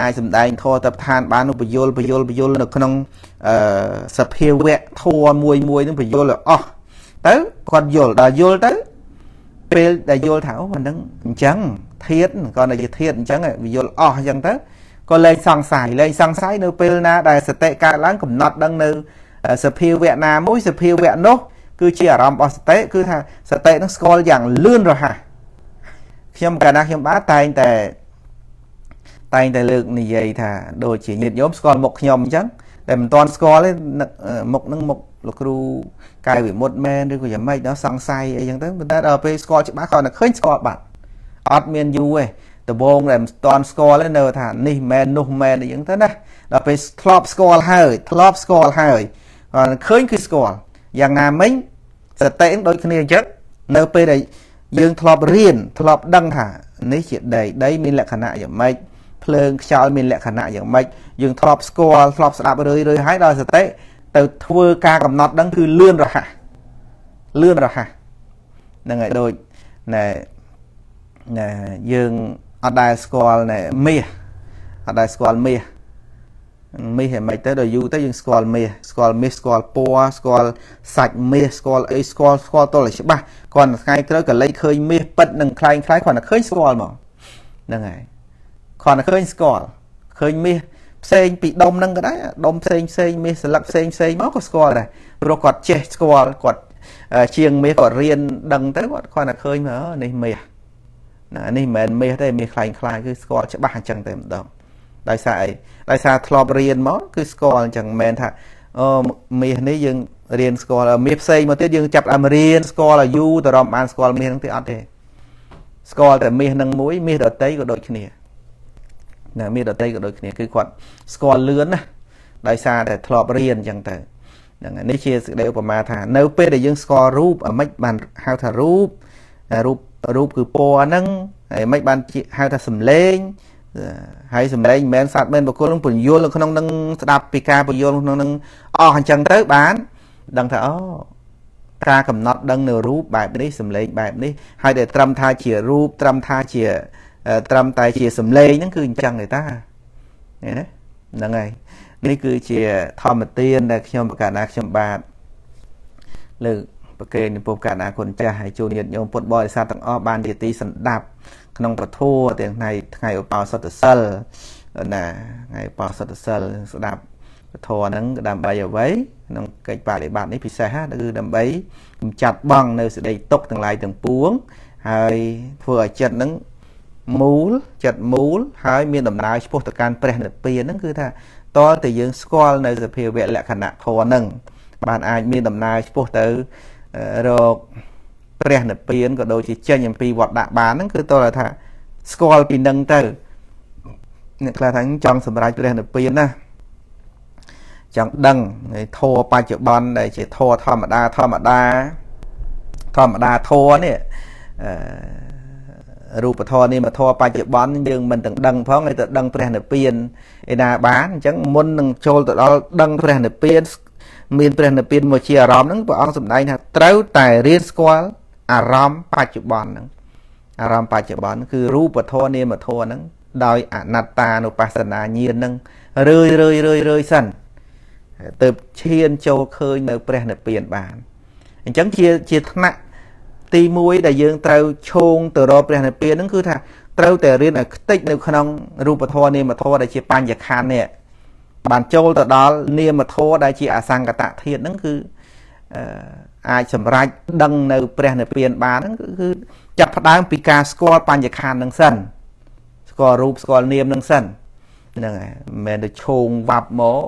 អាចសម្ដែងធម៌ទៅឋានបាននោះបញ្យលបញ្យលបញ្យលនៅក្នុងអឺសភាវៈធម៌មួយមួយនឹងបញ្យលឲ្យអស់ទៅគាត់យល់ដល់យល់ទៅ ពេលដែលយល់ថាអូអានឹងអញ្ចឹងធាតគាត់តែជាធាតអញ្ចឹងវាយល់អស់អញ្ចឹងទៅក៏លែងសង្ស័យលែងសង្ស័យនៅពេលណាដែលសតិកើតឡើងកំណត់ដឹងនៅសភាវៈណាមួយសភាវៈនោះគឺជាអារម្មណ៍របស់សតិគឺថាសតិនឹងស្គាល់យ៉ាងលឿនរហ័សខ្ញុំកាលណាខ្ញុំបាទតែងតែតែងតែលើកនិយាយថាដូចជាញាតិញោមស្គាល់មុខខ្ញុំអញ្ចឹង តែមិនទាន់ស្គាល់ទេមុខនឹងមុខលោកគ្រូកាយវិមុតមែនឬក៏យ៉ាងម៉េចដល់សង្ស័យអីចឹងទៅប៉ុន្តែដល់ពេលស្គាល់ច្បាស់គាត់តែឃើញស្គាល់បាត់អត់មានយូរទេដំបងដែលមិនទាន់ស្គាល់ទេនៅថានេះមែននោះមែនអីចឹងទៅណាដល់ពេលធ្លាប់ស្គាល់ហើយធ្លាប់ស្គាល់ហើយគាត់ឃើញគឺស្គាល់យ៉ាងណាមិញសតិនឹងដូចគ្នាអញ្ចឹងនៅពេលដែលយើងធ្លាប់រៀនធ្លាប់ដឹងថានេះជាដីដីមានលក្ខណៈយ៉ាងម៉េច ភ្លើងខ្យល់មានលក្ខណៈយ៉ាងម៉េចយើងធ្លាប់ស្គាល់ធ្លាប់ស្ដាប់រឿយរឿយហើយដល់សតិ ទៅធ្វើការកំណត់ដឹងគឺលឿនរហ័សលឿនរហ័សហ្នឹងហើយដូចណែណែយើងអត់ដែលស្គាល់ណែមាសអត់ដែលស្គាល់មាសមាសហ្មងទៅដល់យូរទៅយើងស្គាល់មាសស្គាល់មាសស្គាល់ពណ៌ស្គាល់សាច់មាសស្គាល់អីស្គាល់ស្គាល់តលច្បាស់គ្រាន់តែថ្ងៃក្រោយក៏លេចឃើញមាសពិតនឹងคล้ายคล้ายគ្រាន់តែឃើញស្គាល់មកហ្នឹងហើយ គ្រាន់តែឃើញស្គាល់ឃើញមាសផ្សេងពីដុំហ្នឹងក៏ដែរដុំផ្សេងផ្សេងមាសស្លឹកផ្សេងផ្សេងមកក៏ស្គាល់ដែរព្រោះគាត់ចេះស្គាល់គាត់ជាងមាសគាត់រៀនដឹងទៅគាត់គ្រាន់តែឃើញមកនេះមាសណានេះមិនមែនមាសទេមាសคล้ายคล้ายគឺស្គាល់ច្បាស់អញ្ចឹងតែម្ដងដោយសារអីដោយសារធ្លាប់រៀនមកគឺស្គាល់អញ្ចឹងមិនមែនថាអូមាសនេះយើងរៀនស្គាល់មាសផ្សេងមកទៀតយើងចាប់អាមរៀនស្គាល់ឲ្យយូរទៅរំបានស្គាល់មាសហ្នឹងទេអត់ទេស្គាល់តែមាសនឹងមួយមាសដតីក៏ដូចគ្នា ណាមាសដតីក៏ដូចគ្នាគឺគាត់ស្គាល់លឿនណាដោយសារតែធ្លាប់រៀនអញ្ចឹងទៅហ្នឹងនេះជាសេចក្តីឧបមាថានៅពេលដែលយើងស្គាល់រូបអាម៉េចបានហៅថារូបរូបរូបគឺពណ៌ហ្នឹងហើយមិនបានហៅថាសំឡេងហើយសម្លេងមិនមែនសត្វមែនបុគ្គលនឹងពន្យល់នៅក្នុងនឹងស្ដាប់ពីការពន្យល់ក្នុងនឹងអស់អញ្ចឹងទៅបានដឹងថាអូការកំណត់ដឹងនៅរូបបែបនេះសម្លេងបែបនេះហើយដែលត្រឹមថាជារូបត្រឹមថាជា ត្រឹមតែជាសម្លេងហ្នឹងគឺអញ្ចឹងទេតាហ្នឹងហើយនេះគឺជាធម្មទានដែលខ្ញុំប្រកាសណាខ្ញុំបាទលើកប្រកេនចំពោះកាណាគុណចាស់ហើយជួនញាតិញោមពុទ្ធបរិស័ទទាំងអស់បានជាទីសន្តាប់ក្នុងពធទាំងថ្ងៃថ្ងៃឧបោសថសិលណាថ្ងៃឧបោសថសិលស្ដាប់ពធហ្នឹងដើម្បីអ្វីក្នុងកិច្ចបដិបត្តិនេះពិសេសគឺដើម្បីកម្ចាត់បងនៅសេចក្តីទុកទាំងឡាយទាំងពួង ហើយធ្វើឲ្យចិត្តហ្នឹង មូលចិត្តមូលហើយមានដំណើរឆ្ពោះទៅកាន់ព្រះនិព្វានហ្នឹងគឺថាតលតែយើងស្គាល់នៅសភាវៈលក្ខណៈធម៌ហ្នឹងបានអាចមានដំណើរឆ្ពោះទៅរកព្រះនិព្វានក៏ដូចជាចេញអំពីវត្តដាក់បានហ្នឹងគឺតើថាស្គាល់ពីនឹងទៅអ្នកខ្លះថាចង់សម្រេចព្រះនិព្វានណាចង់ដឹងធម៌បច្ចុប្បន្នដែលជាធម៌ធម្មតាធម្មតាធម្មតាធម៌នេះអឺ រូបធម៌នាមធម៌បច្ចុប្បន្នយើងមិនទាំងដឹងផងឲ្យទៅដឹងព្រះនិព្វានឯណាបានអញ្ចឹងមុននឹងចូលទៅដល់ដឹងព្រះនិព្វានមានព្រះនិព្វានមកជាអារម្មណ៍ហ្នឹងព្រះអង្គសម្ដែងថាត្រូវតែរៀនស្គាល់អារម្មណ៍បច្ចុប្បន្នហ្នឹងអារម្មណ៍បច្ចុប្បន្នគឺរូបធម៌នាមធម៌ហ្នឹងដោយអនត្តានុបស្សនាញាណហ្នឹងរឿយរឿយរឿយរឿយសិនទៅឈានចូលឃើញនៅព្រះនិព្វានបានអញ្ចឹងជាជាថ្នាក់ ទី1ដែលយើងត្រូវឈោងទៅរកព្រះនិព្វានហ្នឹងគឺថាត្រូវតែរៀនឲ្យខ្ទេចនៅក្នុងរូបធម៌នាមធម៌ដែលជាបញ្ញខណ្ឌនេះបានចូលទៅដល់នាមធម៌ដែលជាអសង្កតធាតុហ្នឹងគឺអាចសម្រេចដឹងនៅព្រះនិព្វានបានហ្នឹងគឺចាប់ផ្ដើមពីការស្គាល់បញ្ញខណ្ឌនឹងសិនស្គាល់រូបស្គាល់នាមនឹងសិនហ្នឹងហើយមិនមែនទៅឈោងវាប់មក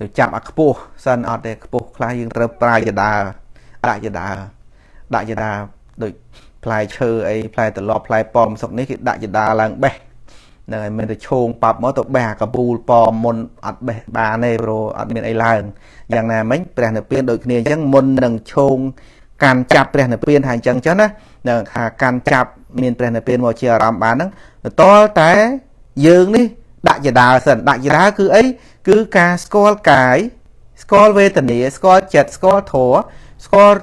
ទៅចាប់អាខ្ពស់សិនអត់ទេខ្ពស់ខ្លះយើងត្រូវប្រាយដា ដាក់យដាដាក់យដាដូចផ្លែឈើអីផ្លែត្រឡប់ផ្លែប៉មសុកនេះគេដាក់យដាឡើងបេះហ្នឹងហើយមិនទៅឈោងប៉ាប់មកទៅបេះអាកពូលប៉មមុនអត់បេះបានទេព្រោះអត់មានអីឡើងយ៉ាងណាមិញព្រះនិព្វានដូចគ្នាអញ្ចឹងមុននឹងឈោងកាន់ចាប់ព្រះនិព្វានថាអញ្ចឹងចឹងណានឹងថាកាន់ចាប់មានព្រះនិព្វានមកជាអារម្មណ៍បានហ្នឹងតលតែយើងនេះដាក់យដាសិនដាក់យដាគឺអីគឺការស្គាល់កាយស្គាល់វេទនាស្គាល់ចិត្តស្គាល់ធម៌ ស្គាល់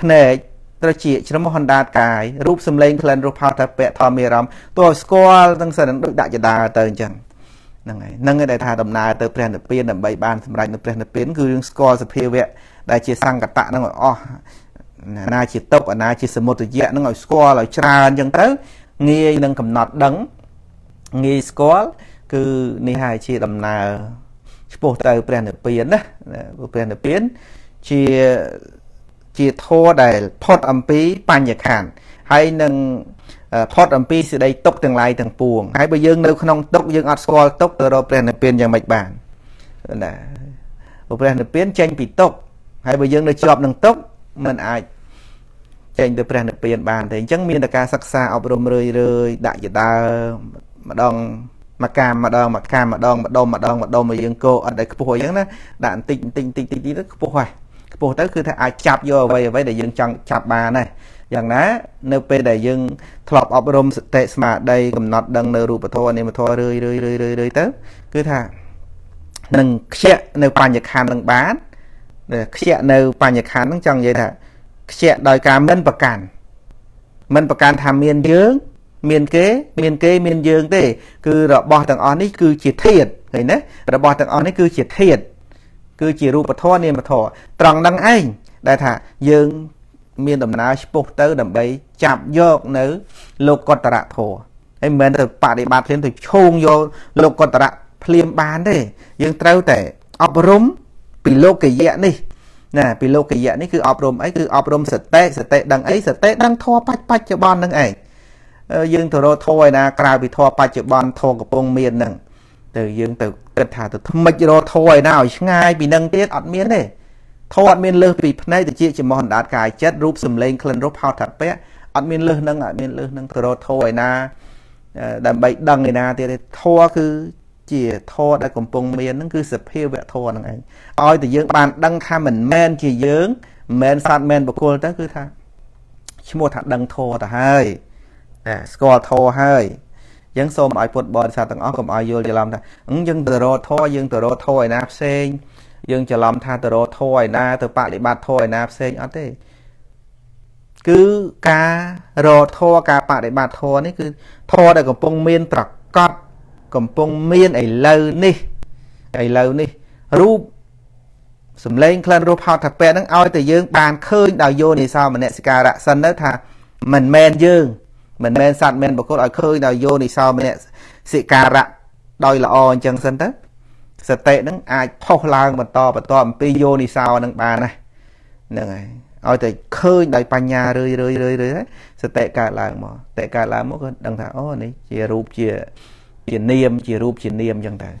ភ្នែកត្រចៀកជ្រមុះហណ្ដាតកាយរូបសម្លេងក្លិនរសផលតពៈធម្មអារម្មណ៍ទោះស្គាល់ទាំងសិននឹងដូចដាក់យដាទៅអញ្ចឹងហ្នឹងហើយហ្នឹងឯងដែលថាដំណើរទៅព្រះនិព្វានដើម្បីបានសម្រេចនៅព្រះនិព្វានគឺយើងស្គាល់សភាវៈដែលជាសង្កតៈហ្នឹងឲ្យអស់ណាជាទុកណាជាសមុទ្រយៈហ្នឹងឲ្យស្គាល់ឲ្យច្រើនអញ្ចឹងទៅងាយនឹងកំណត់ដឹងងាយស្គាល់គឺនេះហើយជាដំណើរឆ្ពោះទៅព្រះនិព្វានណាព្រះនិព្វាន ជាជាធម៌ដែលផុតអំពីបញ្ញខណ្ឌហើយនឹងផុតអំពីសេចក្តីទុកទាំងឡាយទាំងពួងហើយបើយើងនៅក្នុងទុកយើងអត់ស្គាល់ទុកទៅរកព្រះនិព្វានយ៉ាងម៉េចបានណាព្រះនិព្វានចេញពីទុកហើយបើយើងនៅជាប់នឹងទុកมันអាចចេញទៅព្រះនិព្វានបានទេអញ្ចឹងមានតែការសិក្សាអប់រំរឿយរឿយដាក់យដើម្ដងមកកាមម្ដងមកកាមម្ដងម្ដុំម្ដងម្ដុំមកយើងកោអត់ឲ្យខ្ពស់អញ្ចឹងណាដាក់បន្តិចបន្តិចបន្តិចបន្តិចទៅខ្ពស់ហើយខ្ពស់ទៅគឺថាអាចចាប់យកអ្វីអ្វីដែលយើងចង់ចាប់បានដែរយ៉ាងណានៅពេលដែលយើងធ្លាប់អប់រំសតិស្មារតីកំណត់ដឹងនៅរូបធម៌នាមធម៌រឿយរឿយរឿយរឿយទៅគឺថានឹងខ្ជាក់នៅបញ្ញខណ្ឌនឹងបានខ្ជាក់នៅបញ្ញខណ្ឌនឹងចង់និយាយថាខ្ជាក់ដោយការមិនប្រកាន់មិនប្រកាន់ថាមានយើងមានគេមានគេមានយើងទេ គឺរបស់ទាំងអស់នេះគឺជាធាតឃើញណារបស់ទាំងអស់នេះគឺជាធាត គឺជារូបធម៌នាមធម៌ត្រង់នឹងឯងដែលថាយើងមានដំណើរឆ្ពោះទៅដើម្បីចាប់យកនៅលោកកតរៈធម៌ហើយមិនមែនទៅបដិបត្តិភ្លាមទៅឈោងយកលោកកតរៈភ្លាមបានទេយើងត្រូវតែអប់រំពីលោកយៈនេះណាពីលោកយៈនេះគឺអប់រំអីគឺអប់រំសតិសតិដឹងអីសតិដឹងធម៌បច្ចុប្បន្ននឹងឯងយើងទៅរកធម៌ឯណាក្រៅពីធម៌បច្ចុប្បន្នធម៌កំពុងមានហ្នឹង ទៅយើងទៅគិតថាទៅថ្មិចរកធម៌ឯណាឲ្យឆ្ងាយពីនឹងទៀតអត់មានទេធម៌អត់មានលើសពីភ្នែកទៅជាចំហអណ្ដាតកាយចិត្តរូបសម្លេងក្លិនរសផោតពៈអត់មានលើសនឹងអត់មានលើសនឹងទៅរកធម៌ឯណាដើម្បីដឹងឯណាទៀតទេធម៌គឺជាធម៌ដែលកំពុងមានហ្នឹងគឺសភាវៈធម៌ហ្នឹងឯងឲ្យតែយើងបានដឹងថាមិនមែនជាយើងមិនមែនសត្វមែនបុគ្គលទៅគឺថាឈ្មោះថាដឹងធម៌ទៅហើយណាស្គាល់ធម៌ហើយ អញ្ចឹងសូមឲ្យពុទ្ធបរិស័ទទាំងអស់កុំឲ្យយល់ច្រឡំថាយើងទៅរកធម៌យើងទៅរកធម៌ឯណាផ្សេងយើងច្រឡំថាទៅរកធម៌ឯណាទៅបដិបត្តិធម៌ឯណាផ្សេងអត់ទេគឺការរកធម៌ការបដិបត្តិធម៌នេះគឺធម៌ដែលកំពុងមានប្រកបកំពុងមានឥឡូវនេះឥឡូវនេះរូបសំឡេងក្លិនរសផោតថាពៈហ្នឹងឲ្យតែយើងបានឃើញដោយយោនិសោមនសិការៈសិនទៅថាមិនមែនយើង មិនមែនសត្វមែនបុគ្គលឲ្យឃើញដោយយោនិសោមនសិការៈដោយល្អអញ្ចឹងសិនទៅសតិហ្នឹងអាចផុសឡើងបន្តបន្តអំពីយោនិសោនឹងបានណាហ្នឹងហើយឲ្យតែឃើញដោយបញ្ញារឿយរឿយរឿយរឿយសតិកើតឡើងមកតេកើតឡើងមកក៏ដឹងថាអូនេះជារូបជាជានាមជារូបជានាមអញ្ចឹងទៅ